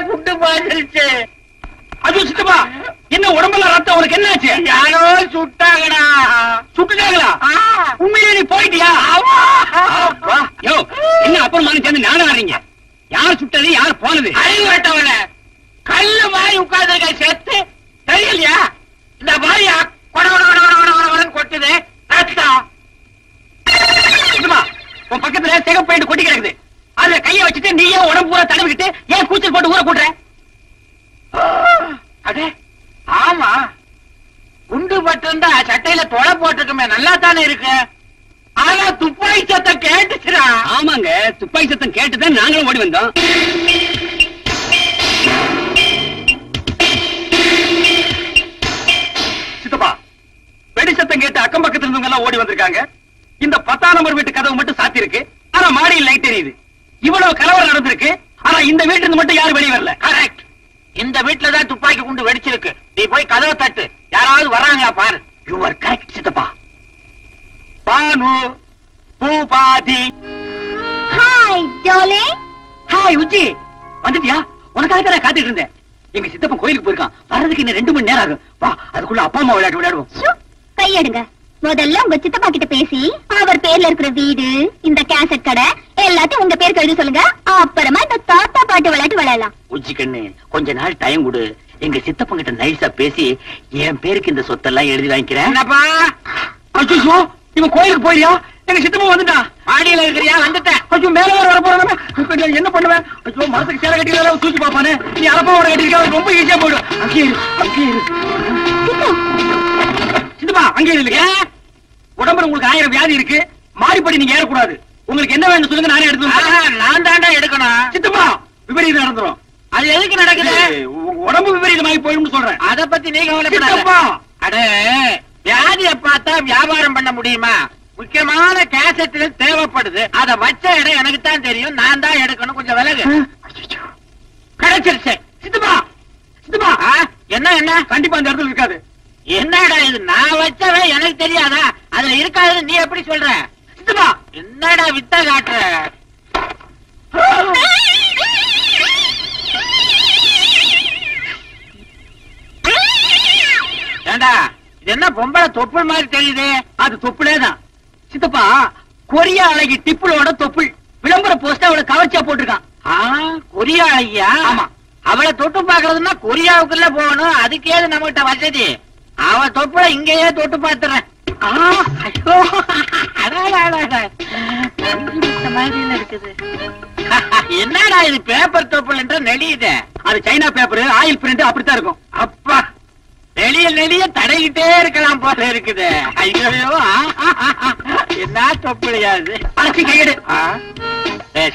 குண்டு பாய்ச்சிருச்சு ஐயோ சித்தப்பா என்ன உடம்புல ரத்தம் உனக்கு என்னாச்சு? யாரோ சுட்டாங்கடா. சுட்டுட்டாங்களா. உண்மையிலே நீ போயிட்டியா? யோ என்ன அப்புறமா சேர்ந்து நானும் ஆடுறீங்க. யார் சுட்டது யார் போனது? அறிவுட்டவன கல்லு மாதிரி உட்கார்ந்து செத்து. தெரியலையா? இந்த மாதிரி கொட்டுது. உன் பக்கத்துல சிகப்பு பெயிண்ட் கொட்டி கிடக்குது. அதுல கைய வச்சுட்டு நீ உடம்பு பூரா தடவிக்கிட்டு ஏன் கூச்சல் போட்டு ஊற கூட்டுற அடே ஆமா. குண்டு பட்டிருந்தா சட்டையில தொலை போட்டிருக்குமே நல்லா தானே இருக்கு? ஆனா துப்பாக்கி சத்தம் கேட்டுச்சுடா. ஆமாங்க துப்பாக்கி சத்தம் கேட்டுதான் நாங்களும் ஓடி வந்தோம். வெடி சத்தம் கேட்டு அக்கம் பக்கத்துல இருந்தவங்க எல்லாம் ஓடி வந்திருக்காங்க. இந்த பத்தாம் நம்பர் வீட்டு கதவு மட்டும் சாத்தி இருக்கு. ஆனா மாடியில் லைட் எரியுது. இவ்வளவு கலவரம் நடந்திருக்கு. ஆனா இந்த வீட்டுல இருந்து மட்டும் யாரும் வெளியே வரல. கரெக்ட் இந்த வீட்டுல தான் துப்பாக்கி குண்டு வெடிச்சிருக்கு. நீ போய் கதவை தட்டு. யாராவது வர்றாங்களா பாரு. யூ ஆர் கரெக்ட் சித்தப்பா. பானு பூபாதி. ஹாய் ஜோலே ஹாய் உச்சி. வந்துட்டியா? உனக்காக தான் நான் காத்துட்டு இருந்தேன். எங்க சித்தப்பன் கோயிலுக்கு போயிருக்கான். வர்றதுக்கு இன்னும் ரெண்டு மணி நேரம் ஆகும். வா அதுக்குள்ள அப்பா அம்மா விளையாட்டு விளையாடுவோம். கையெடுங்க. முதல்ல உங்க சித்தப்பா கிட்ட பேசி அவர் பேர்ல இருக்கிற வீடு இந்த கேசட் கடை எல்லாத்தையும் உங்க பேருக்கு எழுதி சொல்லுங்க. அப்புறமா இந்த தாத்தா பாட்டு விளையாட்டு விளையாடலாம். உச்சி கண்ணு கொஞ்ச நாள் டைம் கொடு. எங்க சித்தப்பன் கிட்ட நைஸா பேசி என் பேருக்கு இந்த சொத்தெல்லாம் எழுதி வாங்கிக்கிறேன். என்னப்பா? அச்சோ இவன் கோயிலுக்கு போயியா எங்க சித்தப்பன் வந்துட்டான் மாடியில இருக்கிறியா? வந்துட்டேன். ஐயோ மேல வேற வர போறானே என்ன பண்ணுவேன்? ஐயோ மரத்துக்கு சேலை கட்டி தூக்கி பாப்பானே நீ அரப்பாவோட கட்டிருக்க ரொம்ப ஈஸியா போயிடும். அங்கே இரு அங்கே இரு சித்தப்பா அங்கே இல்லைங்க உடம்புல உங்களுக்கு ஆயிரம் வியாதி இருக்கு. மாறிப்படி நீங்க ஏறக்கூடாது. உங்களுக்கு என்ன வேணும் சொல்லுங்க நானே எடுத்து. நான் தாண்டா எடுக்கணும். சித்தப்பா விபரீதம் நடந்துரும். அது எதுக்கு நடக்குது? உடம்பு விபரீதமாகி போயிடும் சொல்றேன். அத பத்தி நீ கவலைப்படாத. சித்தப்பா! அடே வியாதிய பார்த்தா வியாபாரம் பண்ண முடியுமா? முக்கியமான கேசட்டுகள் தேவைப்படுது. அத வச்ச இடம் எனக்கு தான் தெரியும். நான் தான் எடுக்கணும். கொஞ்சம் விலகு. கிடைச்சிருச்சு. சித்தப்பா! சித்தப்பா! என்ன என்ன? கண்டிப்பா அந்த இடத்துல இருக்காது. என்னடா இது? நான் வச்சவன் எனக்கு தெரியாதா? அதுல இருக்காதுன்னு நீ எப்படி சொல்ற? சித்தப்பா என்னடா வித்த காட்டுற? ஏண்டா இது என்ன பொம்பளை தொப்புள் மாதிரி தெரியுது? அது தொப்புளேதான். சித்தப்பா கொரியா அழகி டிப்புளோட தொப்புள். விளம்பர போஸ்ட் அவளை கவர்ச்சியா போட்டிருக்கான். கொரியா ஐயா ஆமா. அவளை தொட்டு பாக்குறதுன்னா கொரியாவுக்குள்ள போகணும். அதுக்கு ஏது நம்மகிட்ட வசதி. அவ தொப்புல இங்கேயே தொட்டு பாத்துறேன். ஆ, ஐயோ. என்னடா இது பேப்பர் என்ற நெளியுது? அது சைனா பேப்பர் ஆயில் பிரிண்ட் அப்படித்தான் இருக்கும். அப்பா நெளிய நெளிய தடையிட்டே இருக்கலாம் போல இருக்குது. ஐயோ என்ன அரைச்சி கையெடு.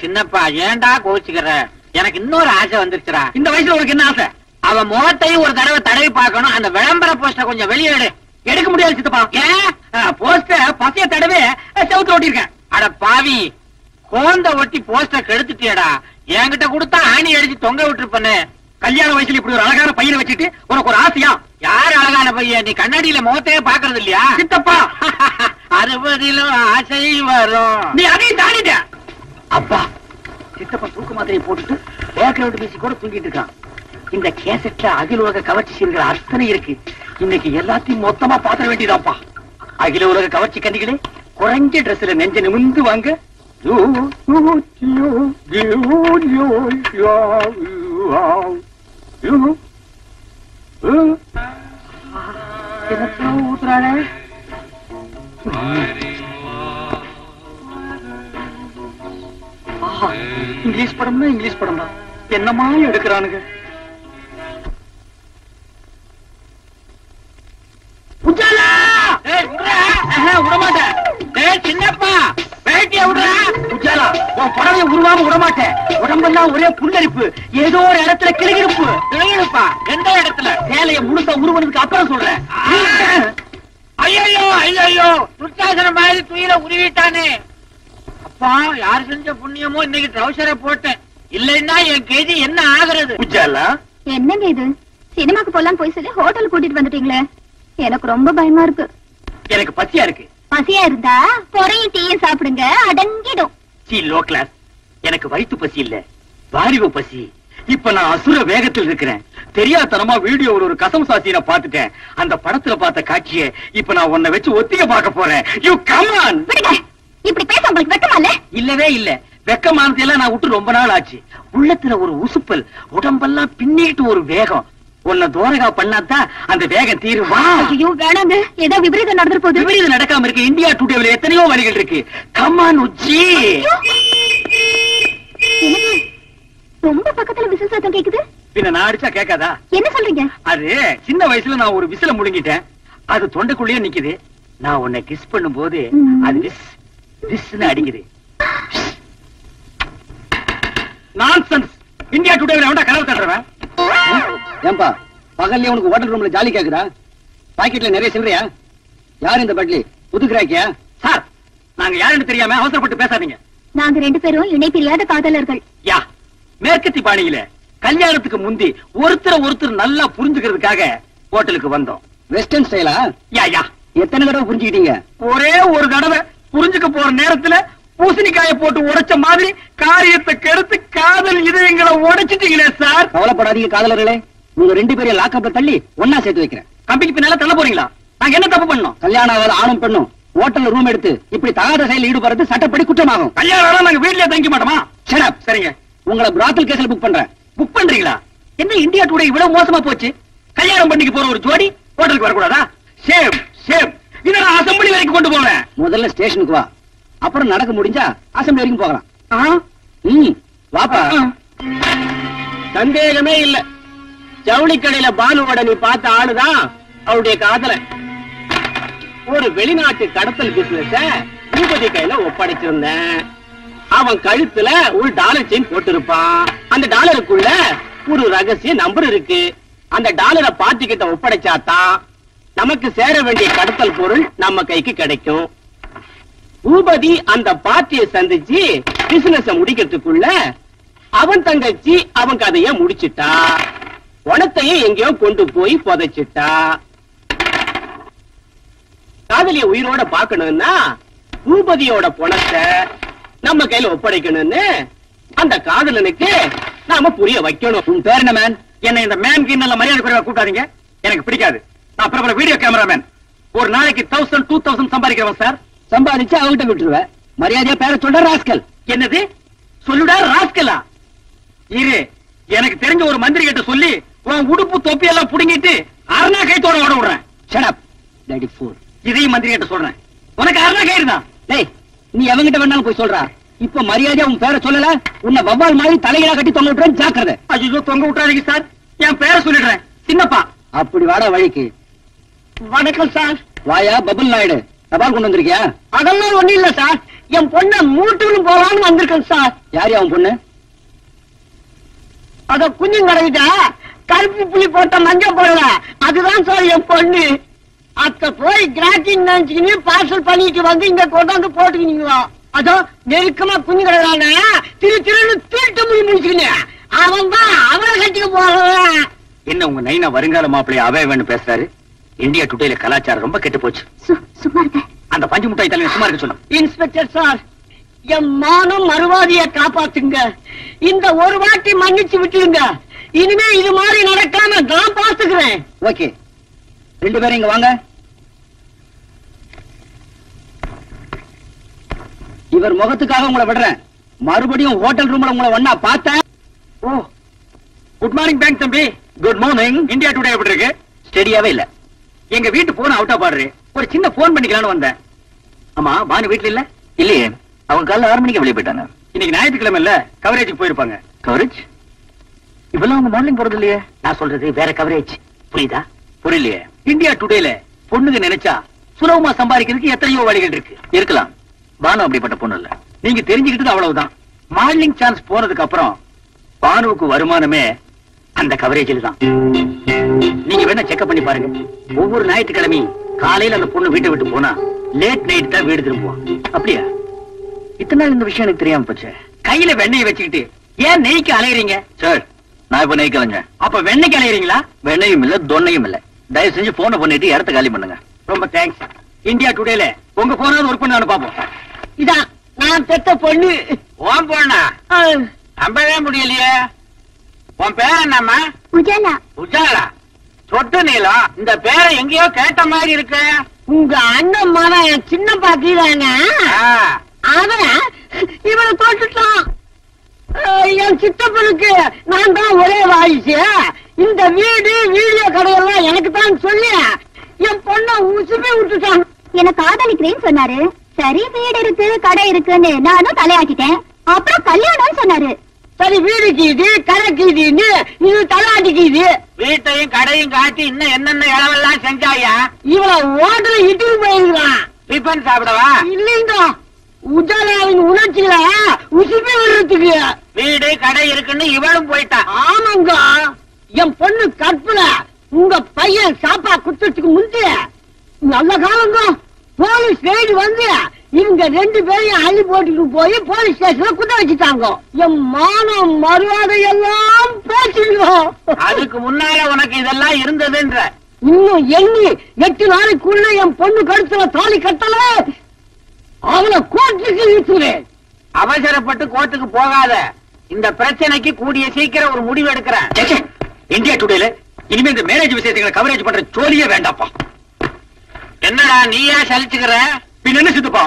சின்னப்பா ஏன்டா கோச்சுக்கிற எனக்கு இன்னொரு ஆசை வந்துருச்சுடா. இந்த வயசுல உனக்கு என்ன ஆசை? அவ முகத்தையும் ஒரு தடவை தடவி பார்க்கணும். அந்த விளம்பர போஸ்ட கொஞ்சம் வெளியே எடு. எடுக்க முடியாது சித்தப்பா. ஏன் போஸ்ட பசைய தடவை செவுத்துல ஓட்டிருக்கேன் அட பாவி. கோந்த ஒட்டி போஸ்டர் கெடுத்துட்டியடா. என்கிட்ட கொடுத்தா ஆணி அடிச்சு தொங்க விட்டுருப்பனே கல்யாண வயசுல இப்படி ஒரு அழகான பையனை வச்சுட்டு உனக்கு ஒரு ஆசையா? யார் அழகான பையன்? நீ கண்ணாடியில முகத்தையே பாக்குறது இல்லையா? சித்தப்பா. அறுபதிலும் ஆசை வரும். நீ அதையும் தாண்டிட்ட. அப்பா. சித்தப்பா தூக்க மாத்திரையை போட்டுட்டு பேக்ரவுண்ட் மியூசிக் கூட தூங்கிட்டு இருக்கான். இந்த கேசட்ல அகில உலக கவர்ச்சி சீர்கள் அத்தனை இருக்கு. இன்னைக்கு எல்லாத்தையும் மொத்தமா பாத்திர வேண்டியதாப்பா அகில உலக கவர்ச்சி கண்டிகளே குறைஞ்ச ட்ரெஸ்ல நெஞ்ச நிமிந்து வாங்க. யூ, யூ, யூ, ஊத்துறாளே ஆஹா இங்கிலீஷ் படம்னா இங்கிலீஷ் படம் தான் என்னமா எடுக்கிறானுங்க? உஜாலா ஏய் விடுறா. ஆஹா, விட மாட்டேன் டேய் சின்னப்பா வேட்டிய விடுறா. உஜாலா உன் புடவைய உருவாம விடமாட்டேன். உடம்பெல்லாம் ஒரே புல்லரிப்பு. ஏதோ ஒரு இடத்துல கிளிகிருப்பு கிழங்கிருப்பா எந்த இடத்துல? சேலைய முழுசா உருவனதுக்கு அப்புறம் சொல்றேன். ஐயோ ஐயோ துர்த்தாசன மாதிரி துயில உருவிட்டானே. அப்பா யார் செஞ்ச புண்ணியமோ இன்னைக்கு ட்ரௌசரை போட்டேன். இல்லைன்னா என் கேஜி என்ன ஆகுறது? என்னங்க இது? சினிமாக்கு போலாம் போய் சொல்லி ஹோட்டல் கூட்டிட்டு வந்துட்டீங்களே. எனக்கு ரொம்ப பயமா இருக்கு. எனக்கு பசியா இருக்கு. பசியா இருந்தா பொறையும் டீயும் சாப்பிடுங்க அடங்கிடும். சி லோ கிளாஸ் எனக்கு வயிற்று பசி இல்ல. வாரிவு பசி. இப்ப நான் அசுர வேகத்தில் இருக்கிறேன். தெரியாதனமா வீடியோவில் ஒரு கசம் சாசியை நான் பார்த்துட்டேன். அந்த படத்துல பார்த்த காட்சியை இப்ப நான் உன்னை வச்சு ஒத்திக பார்க்க போறேன். யூ கமான் இப்படி பேச உங்களுக்கு வெக்கமா இல்ல? இல்லவே இல்ல. வெக்கமானது எல்லாம் நான் விட்டு ரொம்ப நாள் ஆச்சு. உள்ளத்துல ஒரு உசுப்பல் உடம்பெல்லாம் பின்னிட்டு ஒரு வேகம். உன்னை தோரகா பண்ணாதான் அந்த வேகம் தீருமா? ஐயோ வேணாங்க. ஏதோ விபரீதம் நடந்துட்டு போகுது. விபரீதம் நடக்காம இருக்கு. இந்தியா டுடேவில் எத்தனையோ வழிகள் இருக்கு. கமான் உச்சி. ரொம்ப பக்கத்துல விசில் சத்தம் கேக்குது. பின்ன நான் அடிச்சா கேட்காதா? என்ன சொல்றீங்க? அது சின்ன வயசுல நான் ஒரு விசில முழுங்கிட்டேன் அது தொண்டைக்குள்ளேயே நிக்குது. நான் உன்னை கிஸ் பண்ணும்போது ம். அது விஸ் விஸ்னு அடிக்குது. நான்சென்ஸ் இந்தியா டுடேவில் வேண்டாம் கனவு தட்டுறவன் ஏன்பா பகல்ல உனக்கு ஹோட்டல் ரூம்ல ஜாலி கேக்குதா? பாக்கெட்ல நிறைய சில்லறையா? யார் இந்த பட்லி புது கிராக்கியா சார் நாங்க யாருன்னு தெரியாம அவசரப்பட்டு பேசாதீங்க. நாங்க ரெண்டு பேரும் இணை பிரியாத காதலர்கள். யா மேற்கத்தி பாணியில கல்யாணத்துக்கு முந்தி ஒருத்தர ஒருத்தர் நல்லா புரிஞ்சுக்கிறதுக்காக ஹோட்டலுக்கு வந்தோம். வெஸ்டர்ன் ஸ்டைலா யா யா. எத்தனை தடவை புரிஞ்சுக்கிட்டீங்க? ஒரே ஒரு தடவை புரிஞ்சுக்க போற நேரத்துல பூசணிக்காய போட்டு உடைச்ச மாதிரி காரியத்தை கெடுத்து காதல் இதயங்களை உடைச்சிட்டீங்களே சார். கவலைப்படாதீங்க காதலர்களே. உங்க ரெண்டு பேரையும் லாக்கப்ல தள்ளி ஒன்னா சேர்த்து வைக்கிறேன். கம்பிக்கு பின்னால தள்ள போறீங்களா? நாங்க என்ன தப்பு பண்ணோம் கல்யாணம் ஆகாத ஆணும் பெண்ணும் ஹோட்டல்ல ரூம் எடுத்து இப்படி தகாத செயலில் ஈடுபடுறது சட்டப்படி குற்றமாகும். கல்யாணம் நாங்க வீட்லயே தங்கிக்க மாட்டோமா? Up. சரிங்க. உங்களை பிராத்தல் கேஸ்ல புக் பண்றேன். புக் பண்றீங்களா? என்ன இந்தியா டுடே இவ்வளவு மோசமா போச்சு? கல்யாணம் பண்ணிக்க போற ஒரு ஜோடி ஹோட்டலுக்கு வரக்கூடாதா? சேம் சேம் இதை அசம்பிளி வரைக்கும் கொண்டு போவேன். முதல்ல ஸ்டேஷனுக்கு வா. அப்புறம் நடக்க முடிஞ்சா அசம்பிளி வரைக்கும் போகலாம்? ம் வாப்பா. சந்தேகமே இல்ல. ஜவுளி கடையில பானுவோட நீ பார்த்த ஆளுதான் அவருடைய காதலன். ஒரு வெளிநாட்டு கடத்தல் பிசினஸ பூபதி கையில ஒப்படைச்சிருந்தேன். அவன் கழுத்துல ஒரு டாலர் செயின் போட்டிருப்பான். அந்த டாலருக்குள்ள ஒரு ரகசிய நம்பர் இருக்கு. அந்த டாலரை பார்ட்டி கிட்ட ஒப்படைச்சாதான் நமக்கு சேர வேண்டிய கடத்தல் பொருள் நம்ம கைக்கு கிடைக்கும். பூபதி அந்த பார்ட்டியை சந்திச்சு பிசினஸ முடிக்கிறதுக்குள்ள அவன் தங்கச்சி அவன் கதைய முடிச்சிட்டா. பணத்தையும் எங்கேயோ கொண்டு போய் புதைச்சிட்டா. காதலிய உயிரோட பாக்கணும்னா பூபதியோட பணத்தை நம்ம கையில ஒப்படைக்கணும்னு அந்த காதலனுக்கு நாம புரிய வைக்கணும். உன் பேர் என்ன மேன் என்ன இந்த மேன் நல்ல மரியாதை குறைவா கூட்டாதீங்க எனக்கு பிடிக்காது. நான் அப்புறம் வீடியோ கேமராமேன் ஒரு நாளைக்கு தௌசண்ட் டூ தௌசண்ட் சம்பாதிக்கிறவன் சார் சம்பாதிச்சு அவகிட்ட விட்டுருவேன் மரியாதையா பேர சொல்ற ராஸ்கல். என்னது? சொல்லுடா ராஸ்கலா? இரு எனக்கு தெரிஞ்ச ஒரு மந்திரி கிட்ட சொல்லி உன் உடுப்பு தொப்பி எல்லாம் புடுங்கிட்டு அரணா கைத்தோட ஓட விடுறேன். இதையும் மந்திரி கிட்ட சொல்றேன். உனக்கு அரணா கயிறு தான் டேய் நீ எவங்கிட்ட வேணாலும் போய் சொல்றா. இப்ப மரியாதையா உன் பேரை சொல்லல உன்னை வவ்வால் மாதிரி தலையில கட்டி தொங்க விட்டுறேன் ஜாக்கிரதை. ஐயோ தொங்க விட்டுறாதீங்க சார். என் பேரை சொல்லிடுறேன். சின்னப்பா. அப்படி வாடா வழிக்கு. வணக்கம் சார். வாயா பபுல் நாயுடு. தபால் கொண்டு வந்திருக்கியா? அதெல்லாம் ஒண்ணும் இல்ல சார். என் பொண்ண மூட்டுன்னு போலான்னு வந்திருக்கேன் சார். யார் அவன் பொண்ணு? அத குஞ்சும் கடைக்கிட்ட கருப்பு புள்ளி போட்ட மஞ்ச போடல. அதுதான் சார் என் பொண்ணு. அத்த போய் கிராக்கிங் நினைச்சுக்கின்னு பார்சல் பண்ணிட்டு வந்து இங்க கொண்டாந்து போட்டுக்கினீங்களா. அதோ நெருக்கமா குஞ்சு கிடக்குறான திரு திருன்னு திருட்டு முடி முடிச்சுக்கினு. அவன் தான் அவனை கட்டிக்க போறான் என்ன உங்க நைனா வருங்கால மாப்பிள்ளைய அவே வேணும் பேசுறாரு? இந்தியா டுடேல கலாச்சாரம் ரொம்ப கெட்டு போச்சு. சு- சும்மா இருக்க. அந்த பஞ்சு முட்டாய் தலைவர் சும்மா இருக்க சொல்லும் இன்ஸ்பெக்டர் சார் என் மானம் மறுவாதிய காப்பாத்துங்க. இந்த ஒரு வாட்டி மன்னிச்சு விட்டுருங்க. இனிமே இது மாதிரி நடக்காம நான் பாத்துக்கிறேன். ஓகே. ரெண்டு பேரும் இங்க வாங்க. இவர் முகத்துக்காக உங்களை விடுறேன். மறுபடியும் ஹோட்டல் ரூம்ல உங்களை ஒன்னா பார்த்தேன். ஓ. குட் மார்னிங் பேங்க் தம்பி. குட் மார்னிங் இந்தியா டுடே எப்படி இருக்கு? ஸ்டெடியாவே இல்ல. எங்க வீட்டு போன் அவுட் ஆஃப் ஆர்டர் ஒரு சின்ன போன் பண்ணிக்கலாம்னு வந்தேன். ஆமா பானு வீட்ல இல்ல? இல்லையே. அவங்க காலைல ஆறு மணிக்கு வெளியே போயிட்டாங்க. இன்னைக்கு ஞாயிற்றுக்கிழமை இல்ல கவரேஜுக்கு போயிருப்பாங்க. கவரேஜ் இப்பெல்லாம் அவங்க மாடலிங் போறது இல்லையே? நான் சொல்றது வேற கவரேஜ் புரியுதா? புரியலையே. இந்தியா டுடேல பொண்ணுங்க நினைச்சா சுலபமா சம்பாதிக்கிறதுக்கு எத்தனையோ வழிகள் இருக்கு. இருக்கலாம். பானு அப்படிப்பட்ட பொண்ணு இல்ல. நீங்க தெரிஞ்சுக்கிட்டது அவ்வளவுதான். மாடலிங் சான்ஸ் போனதுக்கு அப்புறம் பானுவுக்கு வருமானமே அந்த கவரேஜில் தான். நீங்க வேணா செக்அப் பண்ணி பாருங்க. ஒவ்வொரு ஞாயிற்றுக்கிழமையும் காலையில அந்த பொண்ணு வீட்டை விட்டு போனா லேட் நைட் தான் வீடு திரும்புவான் அப்படியா? இத்தனை நாள் இந்த விஷயம் எனக்கு தெரியாம போச்சு. கையில வெண்ணெய் வச்சுக்கிட்டு ஏன் நெய்க்கு அலையறீங்க? சார் நான் இப்ப நெய் கலைஞ்சேன் அப்ப வெண்ணெய்க்கு அலையறீங்களா? வெண்ணையும் இல்ல தொன்னையும் இல்ல. தயவு செஞ்சு போனை பண்ணிட்டு இடத்த காலி பண்ணுங்க. ரொம்ப தேங்க்ஸ் இந்தியா டுடேல உங்க போனாவது ஒர்க் பண்ணு பாப்போம். இதான் நான் பெத்த பொண்ணு. ஓம் பொண்ணா? நம்பவே முடியலையே. உன் பேர் என்னம்மா? உஜாலா. உஜாலா. சொட்டு நீளம். இந்த பேரை எங்கேயோ கேட்ட மாதிரி இருக்கு. உங்க அண்ணன் மகன் என் சின்ன பாத்தீங்க ஆ, அவன் இவனை தோட்டுட்டான் என் சித்தப்பனுக்கு நான் தான் ஒரே வாரிசு. இந்த வீடு வீடியோ கடையெல்லாம் எனக்கு தான் சொல்லி. என் பொண்ணை உசுப்பி விட்டுட்டான். என்ன காதலிக்கிறேன்னு சொன்னாரு. சரி வீடு இருக்கு கடை இருக்குன்னு நானும் தலையாட்டிட்டேன். அப்புறம் கல்யாணம்னு சொன்னாரு. சரி வீடு கீது கடை கீதுன்னு இது தலாட்டிக்கு இது வீட்டையும் கடையும் காட்டி இன்னும் என்னென்ன இளவெல்லாம் செஞ்சாயா? இவளை ஓட்டல இட்டுக்கு போயிருக்கான். டிஃபன் சாப்பிடவா? இல்லைங்க உஜாலாவின் உணர்ச்சியில உசுப்பி விடுறதுக்கு. வீடு கடை இருக்குன்னு இவளும் போயிட்டா. ஆமாங்க என் பொண்ணு கற்புல உங்க பையன் சாப்பா குத்துறதுக்கு முந்தைய. நல்ல காலங்க போலீஸ் ரெய்டு வந்து இவங்க ரெண்டு பேரையும் அள்ளி போட்டுட்டு போய் போலீஸ் ஸ்டேஷன்ல குத்த வச்சுட்டாங்க. என் மானம் மரியாதை எல்லாம் போச்சுங்க அதுக்கு முன்னால உனக்கு இதெல்லாம் இருந்ததுன்ற. இன்னும் எண்ணி எட்டு நாளைக்குள்ள என் பொண்ணு கழுத்துல தாலி கட்டல. அவனை கோர்ட்டுக்கு இழுத்துறேன். அவசரப்பட்டு கோர்ட்டுக்கு போகாத. இந்த பிரச்சனைக்கு கூடிய சீக்கிரம் ஒரு முடிவு எடுக்கிறேன். இந்தியா டுடேல இனிமே இந்த மேரேஜ் விஷயத்துங்களை கவரேஜ் பண்ற ஜோலியே வேண்டாப்பா என்னடா நீயா சலிச்சுக்கிற? பின்ன என்ன சித்துப்பா?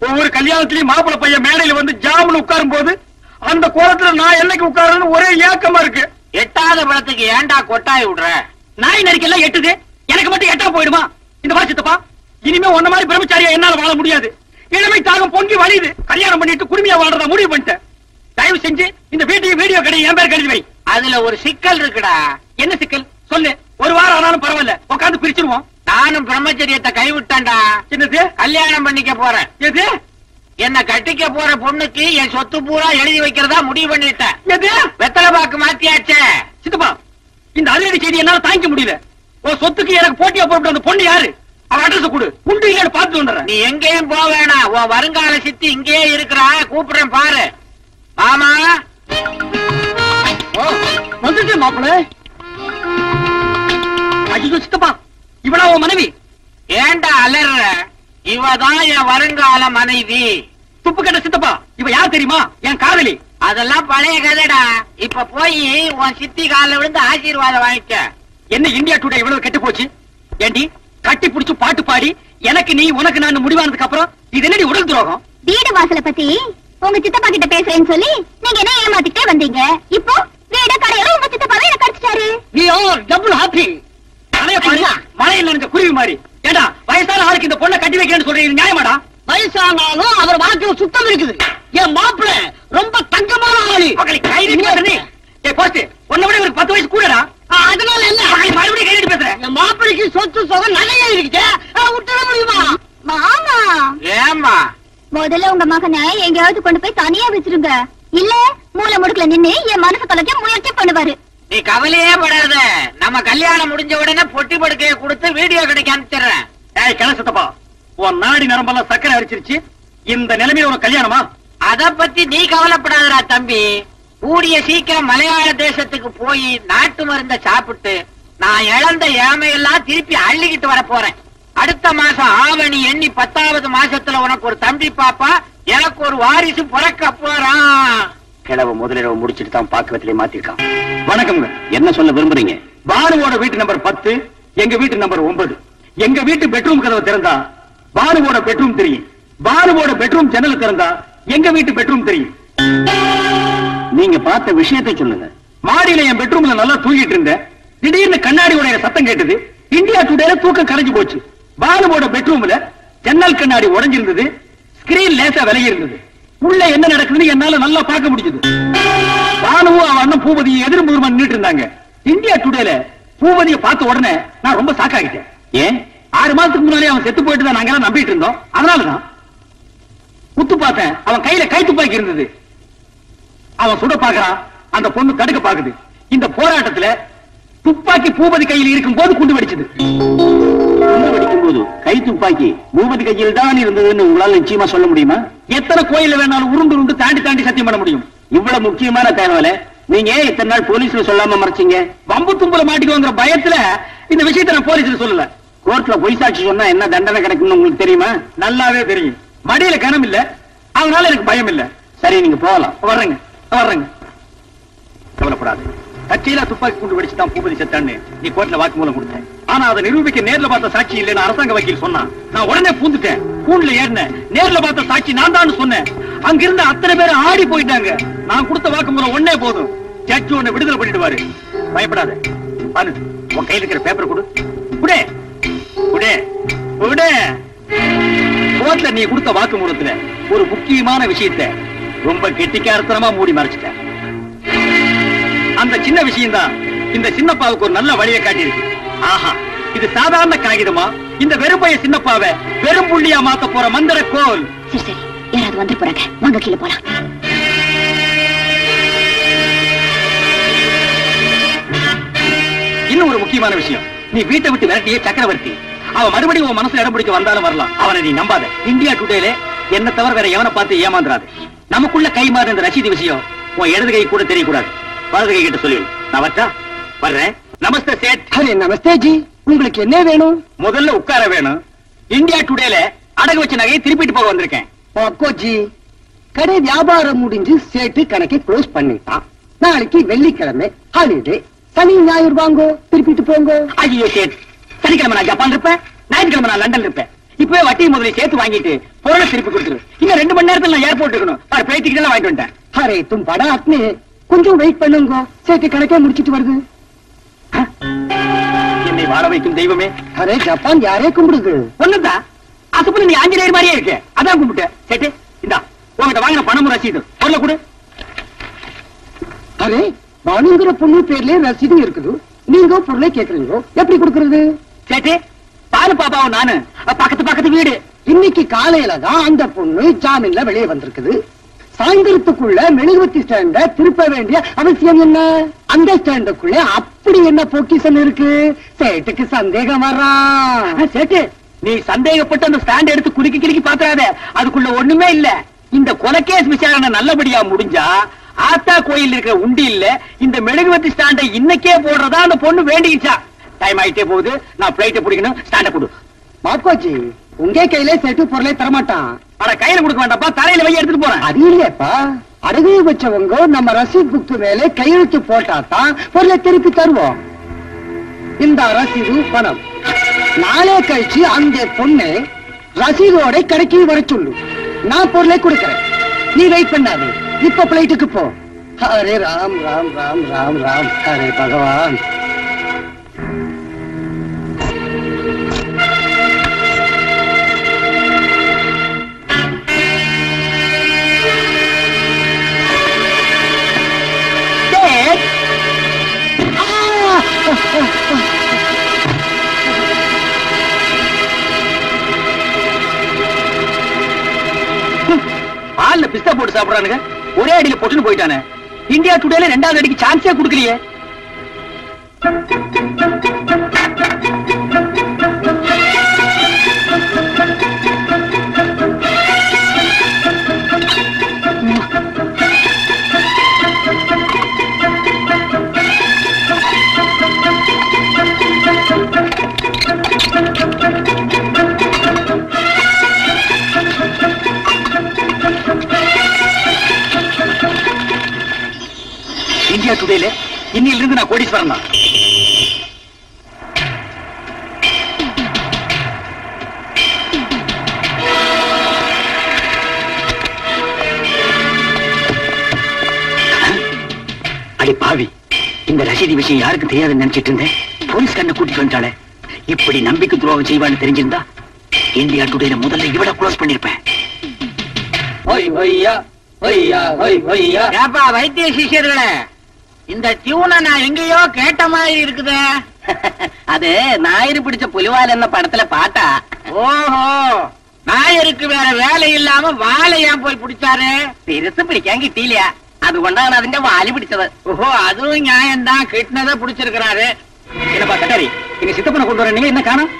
ஒவ்வொரு கல்யாணத்திலயும் மாப்பிளை பையன் மேடையில வந்து ஜாமுன்னு உட்காரும் போது அந்த கோலத்துல நான் என்னைக்கு உட்காருன்னு ஒரே ஏக்கமா இருக்கு. எட்டாத பழத்துக்கு ஏன்டா கொட்டாய் விடுற? நாய் நரிக்கெல்லாம் எட்டுது. எனக்கு மட்டும் எட்டா போயிடுமா? இந்த மாதிரி சித்தப்பா. இனிமே உன்ன மாதிரி பிரம்மச்சாரியா என்னால வாழ முடியாது. இளமை தாகம் பொங்கி வழியுது. கல்யாணம் பண்ணிட்டு குடுமையா வாழ்றதா முடிவு பண்ணிட்டேன். தயவு செஞ்சு இந்த வீட்டையும் வீடியோ கடையை என் பேர் கழுதி வை. அதுல ஒரு சிக்கல் இருக்குடா. என்ன சிக்கல்? சொல்லு. ஒரு வாரம் ஆனாலும் பரவாயில்ல. உட்காந்து பிரிச்சிருவோம். நானும் பிரம்மச்சரியத்தை கைவிட்டேன்டா. என்னது? கல்யாணம் பண்ணிக்க போறேன். எது என்ன கட்டிக்க போற பொண்ணுக்கு என் சொத்து பூரா எழுதி வைக்கிறதா முடிவு பண்ணிட்டேன். எது வெத்தலை பாக்கு மாத்தியாச்சே. சித்தப்பா இந்த அதிரடி செய்தி என்னால தாங்கிக்க முடியல. உன் சொத்துக்கு எனக்கு போட்டியா போட்டு அந்த பொண்ணு யாரு? அவ அட்ரஸ் கொடு. உண்டு இல்லைன்னு பார்த்து வந்துடுறேன். நீ எங்கேயும் போக வேணாம். உன் வருங்கால சித்தி இங்கேயே இருக்கிறா. கூப்பிடுறேன் பாரு. மாமா? வந்துட்டு மாப்பிள ஐயோ சித்தப்பா. இவளா உன் மனைவி. ஏன்டா அலற? இவதான் என் வருங்கால மனைவி. துப்பு கட்ட சித்தப்பா இவ யார் தெரியுமா? என் காதலி. அதெல்லாம் பழைய கதைடா. இப்ப போய் உன் சித்தி காலில் விழுந்து ஆசீர்வாதம் வாங்கிக்க. என்ன இந்தியா டுடே இவ்வளவு கெட்டு போச்சு? ஏண்டி கட்டி புடிச்சு பாட்டு பாடி எனக்கு நீ உனக்கு நான் முடிவானதுக்கு அப்புறம் இது என்னடி உடல் துரோகம்? வீடு வாசல பத்தி உங்க சித்தப்பா கிட்ட பேசுறேன்னு சொல்லி நீங்க என்ன ஏமாத்திட்டே வந்தீங்க? இப்போ வீடு கடையில உங்க சித்தப்பாவே என்ன கடிச்சிட்டாரு நீ ஆர் டபுள் ஹாப்பி மழைய பாரு மழையில் நனைஞ்ச குருவி மாதிரி. ஏண்டா வயசான ஆளுக்கு இந்த பொண்ணை கட்டி வைக்கிறேன்னு சொல்றீங்க? நியாயமாடா? வயசானாலும் அவர் வாக்குல சுத்தம் இருக்குது. என் மாப்பிள்ள ரொம்ப தங்கமான ஆளு. ஏ போஸ்ட் உன்னை விட இவருக்கு பத்து வயசு கூடடா. அதனால என்ன? மறுபடியும் கை நீட்டி பேசுறேன். என் மாப்பிளைக்கு சொத்து சொகம் நிறைய இருக்குது. ஆ, விட்டுற முடியுமா? மாமா. ஏம்மா? முதல்ல உங்க மகனை எங்கேயாவது கொண்டு போய் தனியா வச்சிருங்க இல்ல மூல முடுக்குல நின்னு என் மனசு தொலைக்க முயற்சி பண்ணுவாரு. நீ கவலையே படாத. நம்ம கல்யாணம் முடிஞ்ச உடனே பொட்டி படுக்கையை கொடுத்து வீடியோ கிடைக்க அனுப்பிச்சிடுறேன். ஏய் கிள சித்தப்பா. உன் நாடி நரம்பெல்லாம் சக்கரை அரிச்சிருச்சு. இந்த நிலைமையில உனக்கு கல்யாணமா? அத பத்தி நீ கவலைப்படாதடா தம்பி. கூடிய சீக்கிரம் மலையாள தேசத்துக்கு போய் நாட்டு மருந்த சாப்பிட்டு நான் இழந்த ஏமையெல்லாம் திருப்பி அள்ளிக்கிட்டு வர போறேன் அடுத்த மாசம் ஆவணி எண்ணி பத்தாவது மாசத்துல உனக்கு ஒரு தம்பி பாப்பா எனக்கு ஒரு வாரிசு பிறக்க போறான். கிழவ முதலிரவு முடிச்சிட்டு தான் பாக்குறதுல மாத்திருக்கான். வணக்கம்ங்க. என்ன சொல்ல விரும்புறீங்க? பானுவோட வீட்டு நம்பர் பத்து எங்க வீட்டு நம்பர் ஒன்பது. எங்க வீட்டு பெட்ரூம் கதவை திறந்தா பானுவோட பெட்ரூம் தெரியும். பானுவோட பெட்ரூம் ஜன்னல் திறந்தா எங்க வீட்டு பெட்ரூம் தெரியும். நீங்க பார்த்த விஷயத்தை சொல்லுங்க. மாடியில என் பெட்ரூம்ல நல்லா தூங்கிட்டு இருந்தேன் திடீர்னு கண்ணாடி உடைய சத்தம் கேட்டது இந்தியா டுடேல தூக்கம் கரைஞ்சு போச்சு. பானுவோட பெட்ரூம்ல ஜன்னல் கண்ணாடி உடஞ்சிருந்தது ஸ்கிரீன் லேசா விலகி இருந்தது. உள்ள என்ன நடக்குதுன்னு என்னால நல்லா பார்க்க முடிஞ்சது பானுவும் அவன் அண்ணன் பூபதியை எதிர்முகமா நின்னுட்டு இருந்தாங்க இந்தியா டுடேல பூபதியை பார்த்த உடனே நான் ரொம்ப சாக்காகிட்டேன் ஏன்? ஆறு மாசத்துக்கு முன்னாலே அவன் செத்து போயிட்டு தான் நாங்க எல்லாம் நம்பிட்டு இருந்தோம். அதனாலதான் குத்து பார்த்தேன். அவன் கையில கை துப்பாக்கி இருந்தது. அவன் சுட பாக்குறான் அந்த பொண்ணு தடுக்க பாக்குது இந்த போராட்டத்துல துப்பாக்கி பூபதி கையில் இருக்கும் போது குண்டு வெடிச்சது. குண்டு வெடிக்கும் போது கை துப்பாக்கி பூபதி கையில் தான் இருந்ததுன்னு உங்களால நிச்சயமா சொல்ல முடியுமா? எத்தனை கோயில்ல வேணாலும் உருண்டு உருண்டு தாண்டி தாண்டி சத்தியம் பண்ண முடியும். இவ்வளவு முக்கியமான தகவலை நீங்க ஏன் இத்தனை நாள் போலீஸ்ல சொல்லாம மறைச்சீங்க? வம்பு தும்புல மாட்டிக்குவோங்கிற பயத்துல இந்த விஷயத்தை நான் போலீஸ்ல சொல்லல. கோர்ட்ல பொய் சாட்சி சொன்னா என்ன தண்டனை கிடைக்கும்னு உங்களுக்கு தெரியுமா? நல்லாவே தெரியும். மடியில கனம் இல்ல. அதனால எனக்கு பயம் இல்ல. சரி நீங்க போகலாம். வர்றேங்க. வர்றேங்க. கவலைப்படாது கட்சியில துப்பாக்கி குண்டு வெடிச்சு தான் பூபதி செத்தான்னு நீ கோர்ட்ல வாக்குமூலம் கொடுத்தேன். ஆனா அதை நிரூபிக்க நேர்ல பார்த்த சாட்சி இல்லைன்னு அரசாங்க வக்கீல் சொன்னான். நான் உடனே பூந்துட்டேன். கூண்ல ஏறினேன். நேர்ல பார்த்த சாட்சி நான் தான் சொன்னேன். அங்கிருந்த அத்தனை பேர் ஆடி போயிட்டாங்க. நான் கொடுத்த வாக்குமூலம் ஒன்னே போதும். ஜட்ஜி உன்னை விடுதலை பண்ணிடுவாரு. பயப்படாத. பாரு உன் கையில் இருக்கிற பேப்பர் கொடு. குடே குடே குடே கோர்ட்ல நீ கொடுத்த வாக்குமூலத்துல ஒரு முக்கியமான விஷயத்த ரொம்ப கெட்டிக்காரத்தனமா மூடி மறைச்சிட்டேன் அந்த சின்ன விஷயம் தான் இந்த சின்னப்பாவுக்கு ஒரு நல்ல வழியை காட்டியிருக்கு. ஆஹா இது சாதாரண காகிதமா? இந்த வெறுப்பைய சின்னப்பாவை வெறும் புள்ளியா மாத்த போற மந்திர கோல். சரி சரி. யாராவது வந்து போறாங்க. வாங்க கீழே போலாம். இன்னும் ஒரு முக்கியமான விஷயம். நீ வீட்டை விட்டு விரட்டிய சக்கரவர்த்தி. அவன் மறுபடியும் உன் மனசுல இடம் பிடிக்க வந்தாலும் வரலாம். அவனை நீ நம்பாத. இந்தியா டுடேல என்ன தவிர வேற எவனை பார்த்து ஏமாந்துறாது. நமக்குள்ள கை மாறு இந்த ரசீது விஷயம் உன் இடது கை கூட தெரியக்கூடாது. வலது கை கிட்ட சொல்லிடு நான் வச்சா வர்றேன். நமஸ்தே சேட். அரே நமஸ்தே ஜி. உங்களுக்கு என்ன வேணும்? முதல்ல உட்கார வேணும். இந்தியா டுடேல அடகு வச்ச நகையை திருப்பிட்டு போக வந்திருக்கேன். பாக்கோ ஜி. கடை வியாபாரம் முடிஞ்சு சேட்டு கணக்கை க்ளோஸ் பண்ணிட்டான் நாளைக்கு வெள்ளிக்கிழமை ஹாலிடே சனி ஞாயிறு வாங்கோ. திருப்பிட்டு போங்க. ஐயோ சேட். சனிக்கிழமை நான் ஜப்பான் இருப்பேன் ஞாயிற்றுக்கிழமை நான் லண்டன் இருப்பேன். இப்பவே வட்டி முதல்ல சேர்த்து வாங்கிட்டு பொருளை திருப்பி கொடுத்துரு. இன்னும் ரெண்டு மணி நேரத்துல நான் ஏர்போர்ட் இருக்கணும். பிளைட் டிக்கெட் எல்லாம் வாங்கிட்டு வந்துட்டேன். அரே தும் படா ஆத்மே கொஞ்சம் வெயிட் பண்ணுங்க. சேட்டு கணக்கே முடிச்சிட்டு வருது. என்னை வாழ வைக்கும் தெய்வமே. அரே ஜப்பான் யாரே கும்பிடுது? ஒண்ணுதான் அசுப்புல நீ ஆஞ்சநேயர் மாதிரியே இருக்க. அதான் கும்பிட்டேன். சேட்டு இந்தா உங்ககிட்ட வாங்கின பணமும் ரசீது பொருளை கொடு. அரே பானுங்கிற பொண்ணு பேர்லயே ரசீது இருக்குது. நீங்க பொருளை கேக்குறீங்க எப்படி கொடுக்கறது? சேட்டு பாலு பாப்பாவும் நானு. பக்கத்து பக்கத்து வீடு. இன்னைக்கு காலையில தான் அந்த பொண்ணு ஜாமீன்ல வெளியே வந்திருக்குது. சாயந்தரத்துக்குள்ள மெழுகுவத்தி ஸ்டாண்ட திருப்ப வேண்டிய அவசியம் என்ன? அந்த ஸ்டாண்டுக்குள்ள அப்படி என்ன பொக்கிஷம் இருக்கு? சேட்டுக்கு சந்தேகம் ஆ, சேட்டு நீ சந்தேகப்பட்டு அந்த ஸ்டாண்ட் எடுத்து குலுக்கி கிலுக்கி பாத்துறாத. அதுக்குள்ள ஒண்ணுமே இல்ல. இந்த கொலகேஸ் விசாரணை நல்லபடியா முடிஞ்சா ஆத்தா கோயில் இருக்கிற உண்டி இல்ல இந்த மெழுகுவத்தி ஸ்டாண்டை இன்னைக்கே போடுறதா அந்த பொண்ணு வேண்டிக்கிச்சா. டைம் ஆயிட்டே போகுது. நான் பிளைட்டை பிடிக்கணும். ஸ்டாண்ட கொடு. மாக்கோஜி உங்க கையில சேட்டு பொருளை தரமாட்டான். அட கையில கொடுக்க வேண்டாப்பா தலையில வை எடுத்துட்டு போறேன். அது இல்லையப்பா. அடகு வச்சவங்க நம்ம ரசீத் புக்கு மேல கையெழுத்து போட்டா தான் பொருளை திருப்பி தருவோம். இந்த ரசீது பணம். நாளே கழிச்சு அந்த பொண்ணு ரசீதோட கடைக்கு வர சொல்லு. நான் பொருளை கொடுக்கறேன். நீ வெயிட் பண்ணாது. இப்ப பிளைட்டுக்கு போ. ஹரே ராம் ராம் ராம் ராம் ராம். ஹரே பகவான். பிஸ்தா போட்டு சாப்பிடுறானுங்க. ஒரே அடியில பொட்டுன்னு போயிட்டானே. இந்தியா டுடேல ரெண்டாவது அடிக்கு சான்ஸே கொடுக்கலையே. இந்தியா டுடேல இன்னில இருந்து நான் கோடீஸ்வரன் தான். அடி பாவி இந்த ரசீதி விஷயம் யாருக்கு தெரியாதுன்னு நினைச்சிட்டு இருந்தேன். போலீஸ் கண்ணை கூட்டிட்டு வந்துட்டாளே. இப்படி நம்பிக்கை துரோகம் செய்வான்னு தெரிஞ்சிருந்தா இந்தியா டுடேல முதல்ல இவள க்ளோஸ் பண்ணிருப்பேன். வைத்திய சிஷ்யர்களே. இந்த டியூனை நான் எங்கேயோ கேட்ட மாதிரி இருக்குதே அது ஞாயிறு பிடிச்ச புலிவால் என்ன படத்துல பாட்டா ஓஹோ நாயருக்கு வேற வேலை இல்லாம வாழை ஏன் போய் பிடிச்சாரு പെരുസ് പിടിക്കാൻ കിട്ടിയില്ല അതുകൊണ്ടാണ് അതിന്റെ വാല് പിടിച്ചത് ஓஹோ அதுவும் நியாயம்தான் கிட்டினதை பிடிச்சிருக்கிறாரு என்னப்பா கட்டாரி எங்க சித்தப்பனை கொண்டு வர நீங்க என்ன காணும்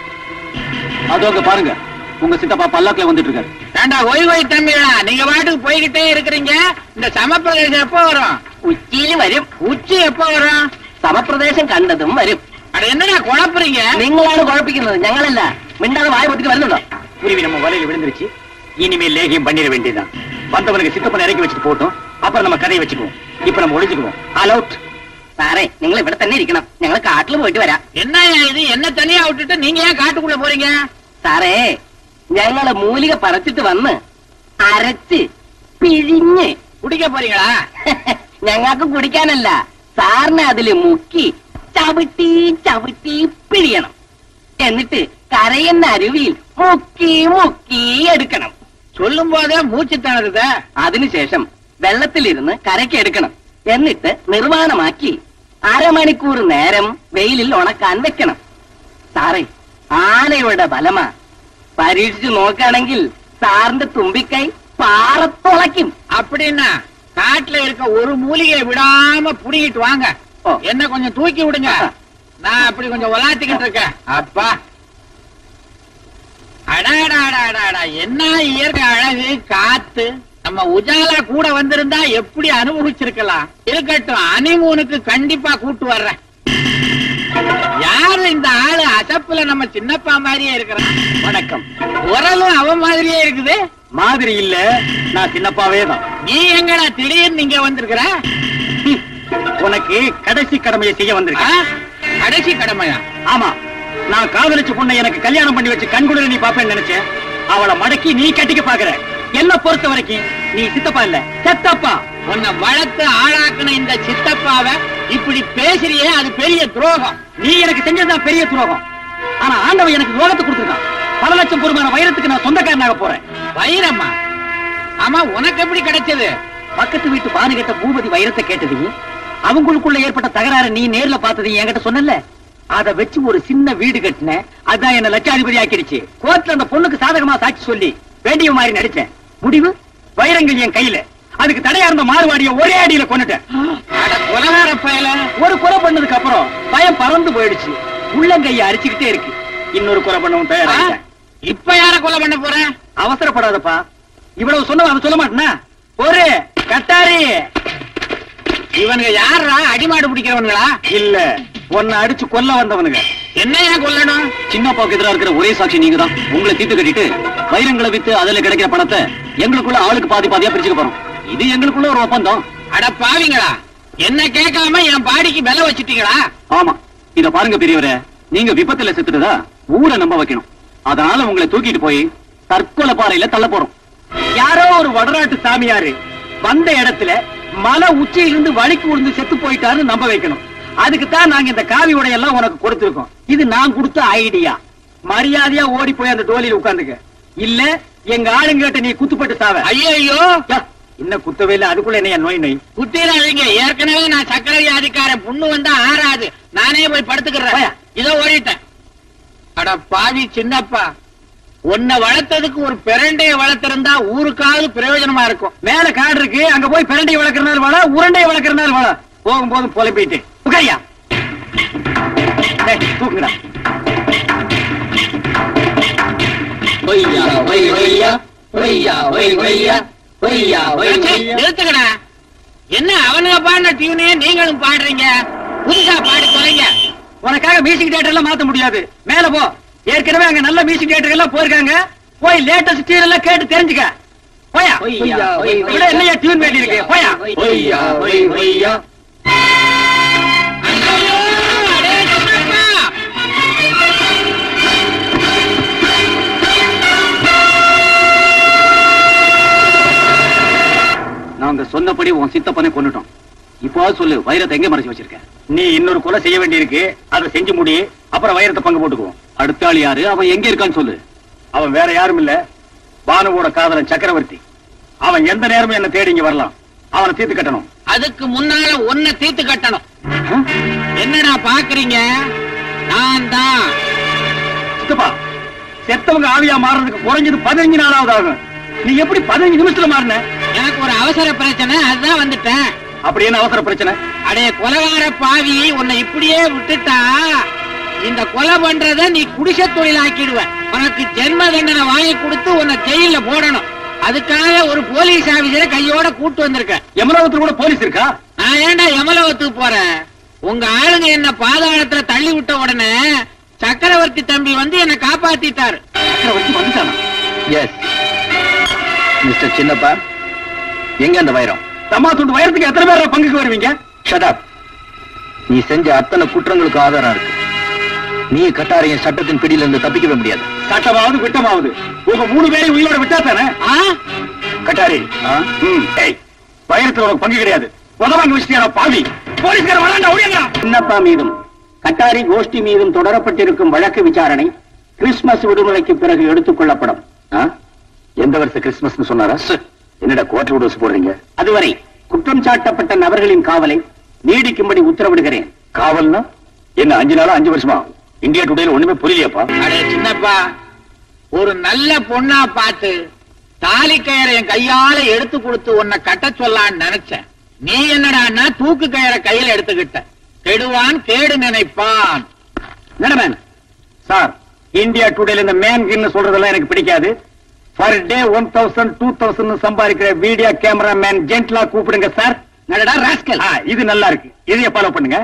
அதோ அங்க பாருங்க உங்க சித்தப்பா பல்லாக்குல வந்துட்டு இருக்காரு ஏண்டா ஒய் ஒய் தம்பிகளா நீங்க பாட்டுக்கு போய்கிட்டே இருக்கிறீங்க இந்த சமப்பிரதேசம் எப்போ வரும் ഉച്ചയിൽ വരും உச்சி எப்போ வரும் സമപ്രദേശം കണ്ടതും വരും அட என்னடா குழப்புறீங்க നിങ്ങളാണ് കുഴപ്പിക്കുന്നത് ഞങ്ങളല്ല മിണ്ടാതെ വായ പൊത്തിട്ട് വരുന്നുണ്ടോ குருவி நம்ம வலையில விழுந்துருச்சு இனிமேல் லேகியம் பண்ணிட வேண்டியதுதான் வந்தவனுக்கு சித்தப்பனை இறக்கி வச்சுட்டு போட்டோம் அப்புறம் நம்ம கதையை வச்சுக்குவோம் இப்ப நம்ம ஒளிஞ்சுக்குவோம் ஆல் அவுட் സാറേ നിങ്ങൾ ഇവിടെ തന്നെ ഇരിക്കണം ഞങ്ങൾ കാട്ടിൽ പോയിട്ട് വരാം என்ன இது என்ன தனியா விட்டுட்டு நீங்க ஏன் காட்டுக்குள்ள போறீங்க സാറേ ഞങ്ങള് മൂലിക പറിച്ചിട്ട് വന്ന് അരച്ച് പിഴിഞ്ഞ് குடிக்க போறீங்களா ഞങ്ങൾക്ക് കുടിക്കാനല്ല. സാറിനെ അതിൽ മുക്കി ചവിട്ടി ചവിട്ടി പിഴിയണം. എന്നിട്ട് കരയുന്ന അരുവിയിൽ മുക്കി മുക്കി എടുക്കണം. ചൊല്ലുമ്പോതെ മൂച്ചിട്ടാണത് അതിനുശേഷം വെള്ളത്തിലിരുന്ന് കരയ്ക്ക് എടുക്കണം. എന്നിട്ട് നിർമ്മാണമാക്കി അരമണിക്കൂർ നേരം വെയിലിൽ ഉണക്കാൻ വെക്കണം. സാറേ ആനയുടെ ബലമാ പരീക്ഷിച്ചു നോക്കുകയാണെങ്കിൽ സാറിന്റെ തുമ്പിക്കൈ പാറത്തുളയ്ക്കും അപ്പടിന്നാ காட்டுல இருக்க ஒரு மூலிகையை விடாம புடிங்கிட்டு வாங்க. என்ன கொஞ்சம் தூக்கி விடுங்க. நான் அப்படி கொஞ்சம் உலாத்திக்கிட்டு இருக்கேன். அப்பா. அடாடாடாடாடா என்ன இயற்கை அழகு காத்து. நம்ம உஜாலா கூட வந்திருந்தா எப்படி அனுபவிச்சிருக்கலாம்? இருக்கட்டும் அனிமூனுக்கு கண்டிப்பா கூட்டு வர்றேன். யாரு இந்த ஆளு? அசப்புல நம்ம சின்னப்பா மாதிரியே இருக்கிறான். வணக்கம். உரலும் அவன் மாதிரியே இருக்குது? மாதிரி இல்ல. நான் சின்னப்பாவே தான். நீ எங்கடா திடீர்னு இங்க வந்திருக்கிற? உனக்கு கடைசி கடமையை செய்ய? வந்திருக்கேன். கடைசி கடமையா? ஆமா. நான் காதலிச்ச பொண்ணை எனக்கு கல்யாணம் பண்ணி வச்சு கண்குளிர நீ பாப்பேன்னு நினைச்சேன். அவளை மடக்கி நீ கட்டிக்க பாக்குற. என்ன பொறுத்த வரைக்கும் நீ சித்தப்பா இல்ல செத்தப்பா. உன்னை வளர்த்து ஆளாக்குன இந்த சித்தப்பாவை இப்படி பேசுறியே அது பெரிய துரோகம். நீ எனக்கு செஞ்சதுதான் பெரிய துரோகம். ஆனா ஆண்டவன் எனக்கு துரோகத்தை கொடுத்துருக்கான். பல லட்சம் பொறுமான வைரத்துக்கு நான் சொந்தக்காரனாக போறேன். வைரம்மா. ஆமா உனக்கு எப்படி கிடைச்சது? பக்கத்து வீட்டு பானுகிட்ட பூபதி வைரத்தை கேட்டதையும் அவங்களுக்குள்ள ஏற்பட்ட தகராறு நீ நேர்ல பார்த்ததையும் என்கிட்ட சொன்னல அதை வச்சு ஒரு சின்ன வீடு கட்டினேன். அதான் என்ன லட்சாதிபதி ஆக்கிடுச்சு கோர்ட்ல அந்த பொண்ணுக்கு சாதகமா சாட்சி சொல்லி வேண்டிய மாதிரி நடிச்சேன். முடிவு? வைரங்கள் என் கையில. அதுக்கு தடையா இருந்த மாறுவாடிய ஒரே அடியில கொண்டுட்டேன் கொலகார பயல. ஒரு கொலை பண்ணதுக்கு அப்புறம் பயம் பறந்து போயிடுச்சு. உள்ளங்கைய அரிச்சுக்கிட்டே இருக்கு. இன்னொரு கொலை பண்ணவும் தயாராகிட்டேன் இப்ப யார கொலை பண்ண போற? அவசரப்படாதப்பா. இவ்வளவு சொன்ன அவன் சொல்ல மாட்டேனா? ஒரு கட்டாரி. இவனுங்க யாரா அடிமாடு பிடிக்கிறவனுங்களா? இல்ல உன்னை அடிச்சு கொல்ல வந்தவனுங்க. என்னையா கொல்லணும்? சின்னப்பாக்கு எதிரா இருக்கிற ஒரே சாட்சி நீங்க தான் உங்களை தீர்த்து கட்டிட்டு வைரங்களை வித்து அதுல கிடைக்கிற பணத்தை எங்களுக்குள்ள ஆளுக்கு பாதி பாதியா பிரிச்சுக்க போறோம். இது எங்களுக்குள்ள ஒரு ஒப்பந்தம். அட பாவிங்களா என்ன கேட்காம என் பாடிக்கு விலை வச்சிட்டீங்களா? ஆமா. இத பாருங்க பெரியவரே நீங்க விபத்துல செத்துட்டதா? ஊரை நம்ப வைக்கணும். அதனால உங்களை தூக்கிட்டு போய் தற்கொலை பாறையில தள்ள போறோம். யாரோ ஒரு வடநாட்டு சாமியாரு வந்த இடத்துல மலை உச்சியிலிருந்து வழிக்கு விழுந்து செத்து போயிட்டாருன்னு நம்ப வைக்கணும். அதுக்கு தான் நாங்க இந்த காவி உடையெல்லாம் உனக்கு கொடுத்திருக்கோம். இது நான் கொடுத்த ஐடியா. மரியாதையா ஓடி போய் அந்த டோலியில உட்கார்ந்துக்க இல்ல எங்க ஆளுங்கிட்ட நீ குத்துப்பட்டு சாவ. ஐயோ இன்னும் குத்தவே இல்ல அதுக்குள்ள என்ன நோய் நோய்? குத்திராதீங்க ஏற்கனவே நான் சக்கரை வியாதிக்காரன் புண்ணு வந்தா ஆறாது. நானே போய் படுத்துக்கிறேன். இதோ ஓடிட்டேன். அட பாவி சின்னப்பா. உன்னை வளர்த்ததுக்கு ஒரு பிரண்டைய வளர்த்திருந்தா ஊருக்காவது பிரயோஜனமா இருக்கும். மேல காடு இருக்கு அங்க போய் பிரண்டையை வளர்க்கறனால வாழ உருண்டையை வளர்க்கறனால வாழ போகும் போதும் போல போயிட்டு உட்காரியா? டேய், தூக்குங்கடா ஒய்யா ஒய் ஒய்யா ஒய்யா ஒய் ஒய்யா நிறுத்துக்கடா என்ன அவனுங்க பாடின டியூனையே நீங்களும் பாடுறீங்க? புதுசா பாடி தொலைங்க. உனக்காக மியூசிக் தியேட்டர் எல்லாம் மாத்த முடியாது. மேல போ. ஏற்கனவே அங்க நல்ல மியூசிக் தியேட்டர் எல்லாம் போயிருக்காங்க. போய் லேட்டஸ்ட் டியூன் எல்லாம் கேட்டு தெரிஞ்சுக்க. போயா? என்னையா டியூன் வேண்டி இருக்கு போயா நாங்க சொன்னபடி உன் சித்தப்பனை கொண்டுட்டோம் இப்போ சொல்லு வைரத்தை எங்க மறைச்சு வச்சிருக்க? நீ இன்னொரு கொலை செய்ய வேண்டியிருக்கு. அதை செஞ்சு முடி அப்புறம் வைரத்தை பங்கு போட்டுக்குவோம். அடுத்த ஆள் யாரு? அவன் எங்க இருக்கான்னு சொல்லு. அவன் வேற யாரும் இல்ல. பானுவோட காதலன் சக்கரவர்த்தி. அவன் எந்த நேரமும் என்ன தேடி இங்க வரலாம். அவனை தீர்த்து கட்டணும். அதுக்கு முன்னால ஒன்ன தீர்த்து கட்டணும். என்னடா பாக்குறீங்க? நான் தான். சித்தப்பா செத்தவங்க ஆவியா மாறுறதுக்கு குறைஞ்சது பதினஞ்சு நாளாவது ஆகும். நீ எப்படி பதினஞ்சு நிமிஷத்துல மாறின? எனக்கு ஒரு அவசர பிரச்சனை அதுதான் வந்துட்டேன். அப்படி என்ன அவசர பிரச்சனை? அடைய கொலகார பாவி உன்னை இப்படியே விட்டுட்டா இந்த கொலை பண்றத நீ குடிசை தொழிலாக்கிடுவ. உனக்கு ஜென்ம தண்டனை வாங்கி கொடுத்து உன்னை ஜெயில போடணும். அதுக்காக ஒரு போலீஸ் ஆபீசரை கையோட கூட்டு வந்திருக்க. எமராவத்துல கூட போலீஸ் இருக்கா? நான் ஏன்டா யமலோகத்துக்கு போறேன் உங்க ஆளுங்க என்ன பாதாளத்துல தள்ளி விட்ட உடனே சக்கரவர்த்தி தம்பி வந்து என்ன காப்பாத்திட்டாரு. வச்சு வந்துட்டானா? எஸ் மிஸ்டர் சின்னப்பா எங்க அந்த வைரம்? தம்மா துண்டு வைரத்துக்கு எத்தனை பேர் பங்குக்கு வருவீங்க? ஷடாப் நீ செஞ்ச அத்தனை குற்றங்களுக்கு ஆதாரம் இருக்கு. நீ கட்டாரையும் சட்டத்தின் பிடியில இருந்து தப்பிக்கவே முடியாது. சட்டமாவது விட்டமாவது. உங்க மூணு பேரையும் உயிரோட விட்டா தானே? கட்டாரி வைரத்துல உனக்கு பங்கு கிடையாது. உதவாங்க வச்சுட்டியா பாவி. போலீஸ்கார வராண்டா ஓடியாங்க சின்னப்பா மீதும் கட்டாரி கோஷ்டி மீதும் தொடரப்பட்டிருக்கும் வழக்கு விசாரணை கிறிஸ்துமஸ் விடுமுறைக்கு பிறகு எடுத்துக் கொள்ளப்படும்? எந்த வருஷ கிறிஸ்துமஸ் சொன்னாரா? என்னடா கோட்டை விடுவசு போடுறீங்க? அதுவரை குற்றம் சாட்டப்பட்ட நபர்களின் காவலை நீடிக்கும்படி உத்தரவிடுகிறேன். காவல்னா? என்ன அஞ்சு நாளா அஞ்சு வருஷமா? இந்தியா டுடேல ஒண்ணுமே புரியலையாப்பா? அடே சின்னப்பா ஒரு நல்ல பொண்ணா பார்த்து தாலி கயிறை என் கையால எடுத்து கொடுத்து உன்னை கட்ட சொல்லலான்னு நினைச்சேன். நீ என்னடான்னா தூக்கு கயிறை கையில எடுத்துக்கிட்ட. கெடுவான் கேடு நினைப்பான். மேடம் சார் இந்தியா டுடேல இந்த மேன் சொல்றதெல்லாம் எனக்கு பிடிக்காது. Per day one thousand two thousand சம்பாதிக்கிற வீடியோ கேமரா மேன் ஜென்ட்லா கூப்பிடுங்க சார் நடடா ராஸ்கல் இது நல்லா இருக்கு. இதைய ஃபாலோ பண்ணுங்க.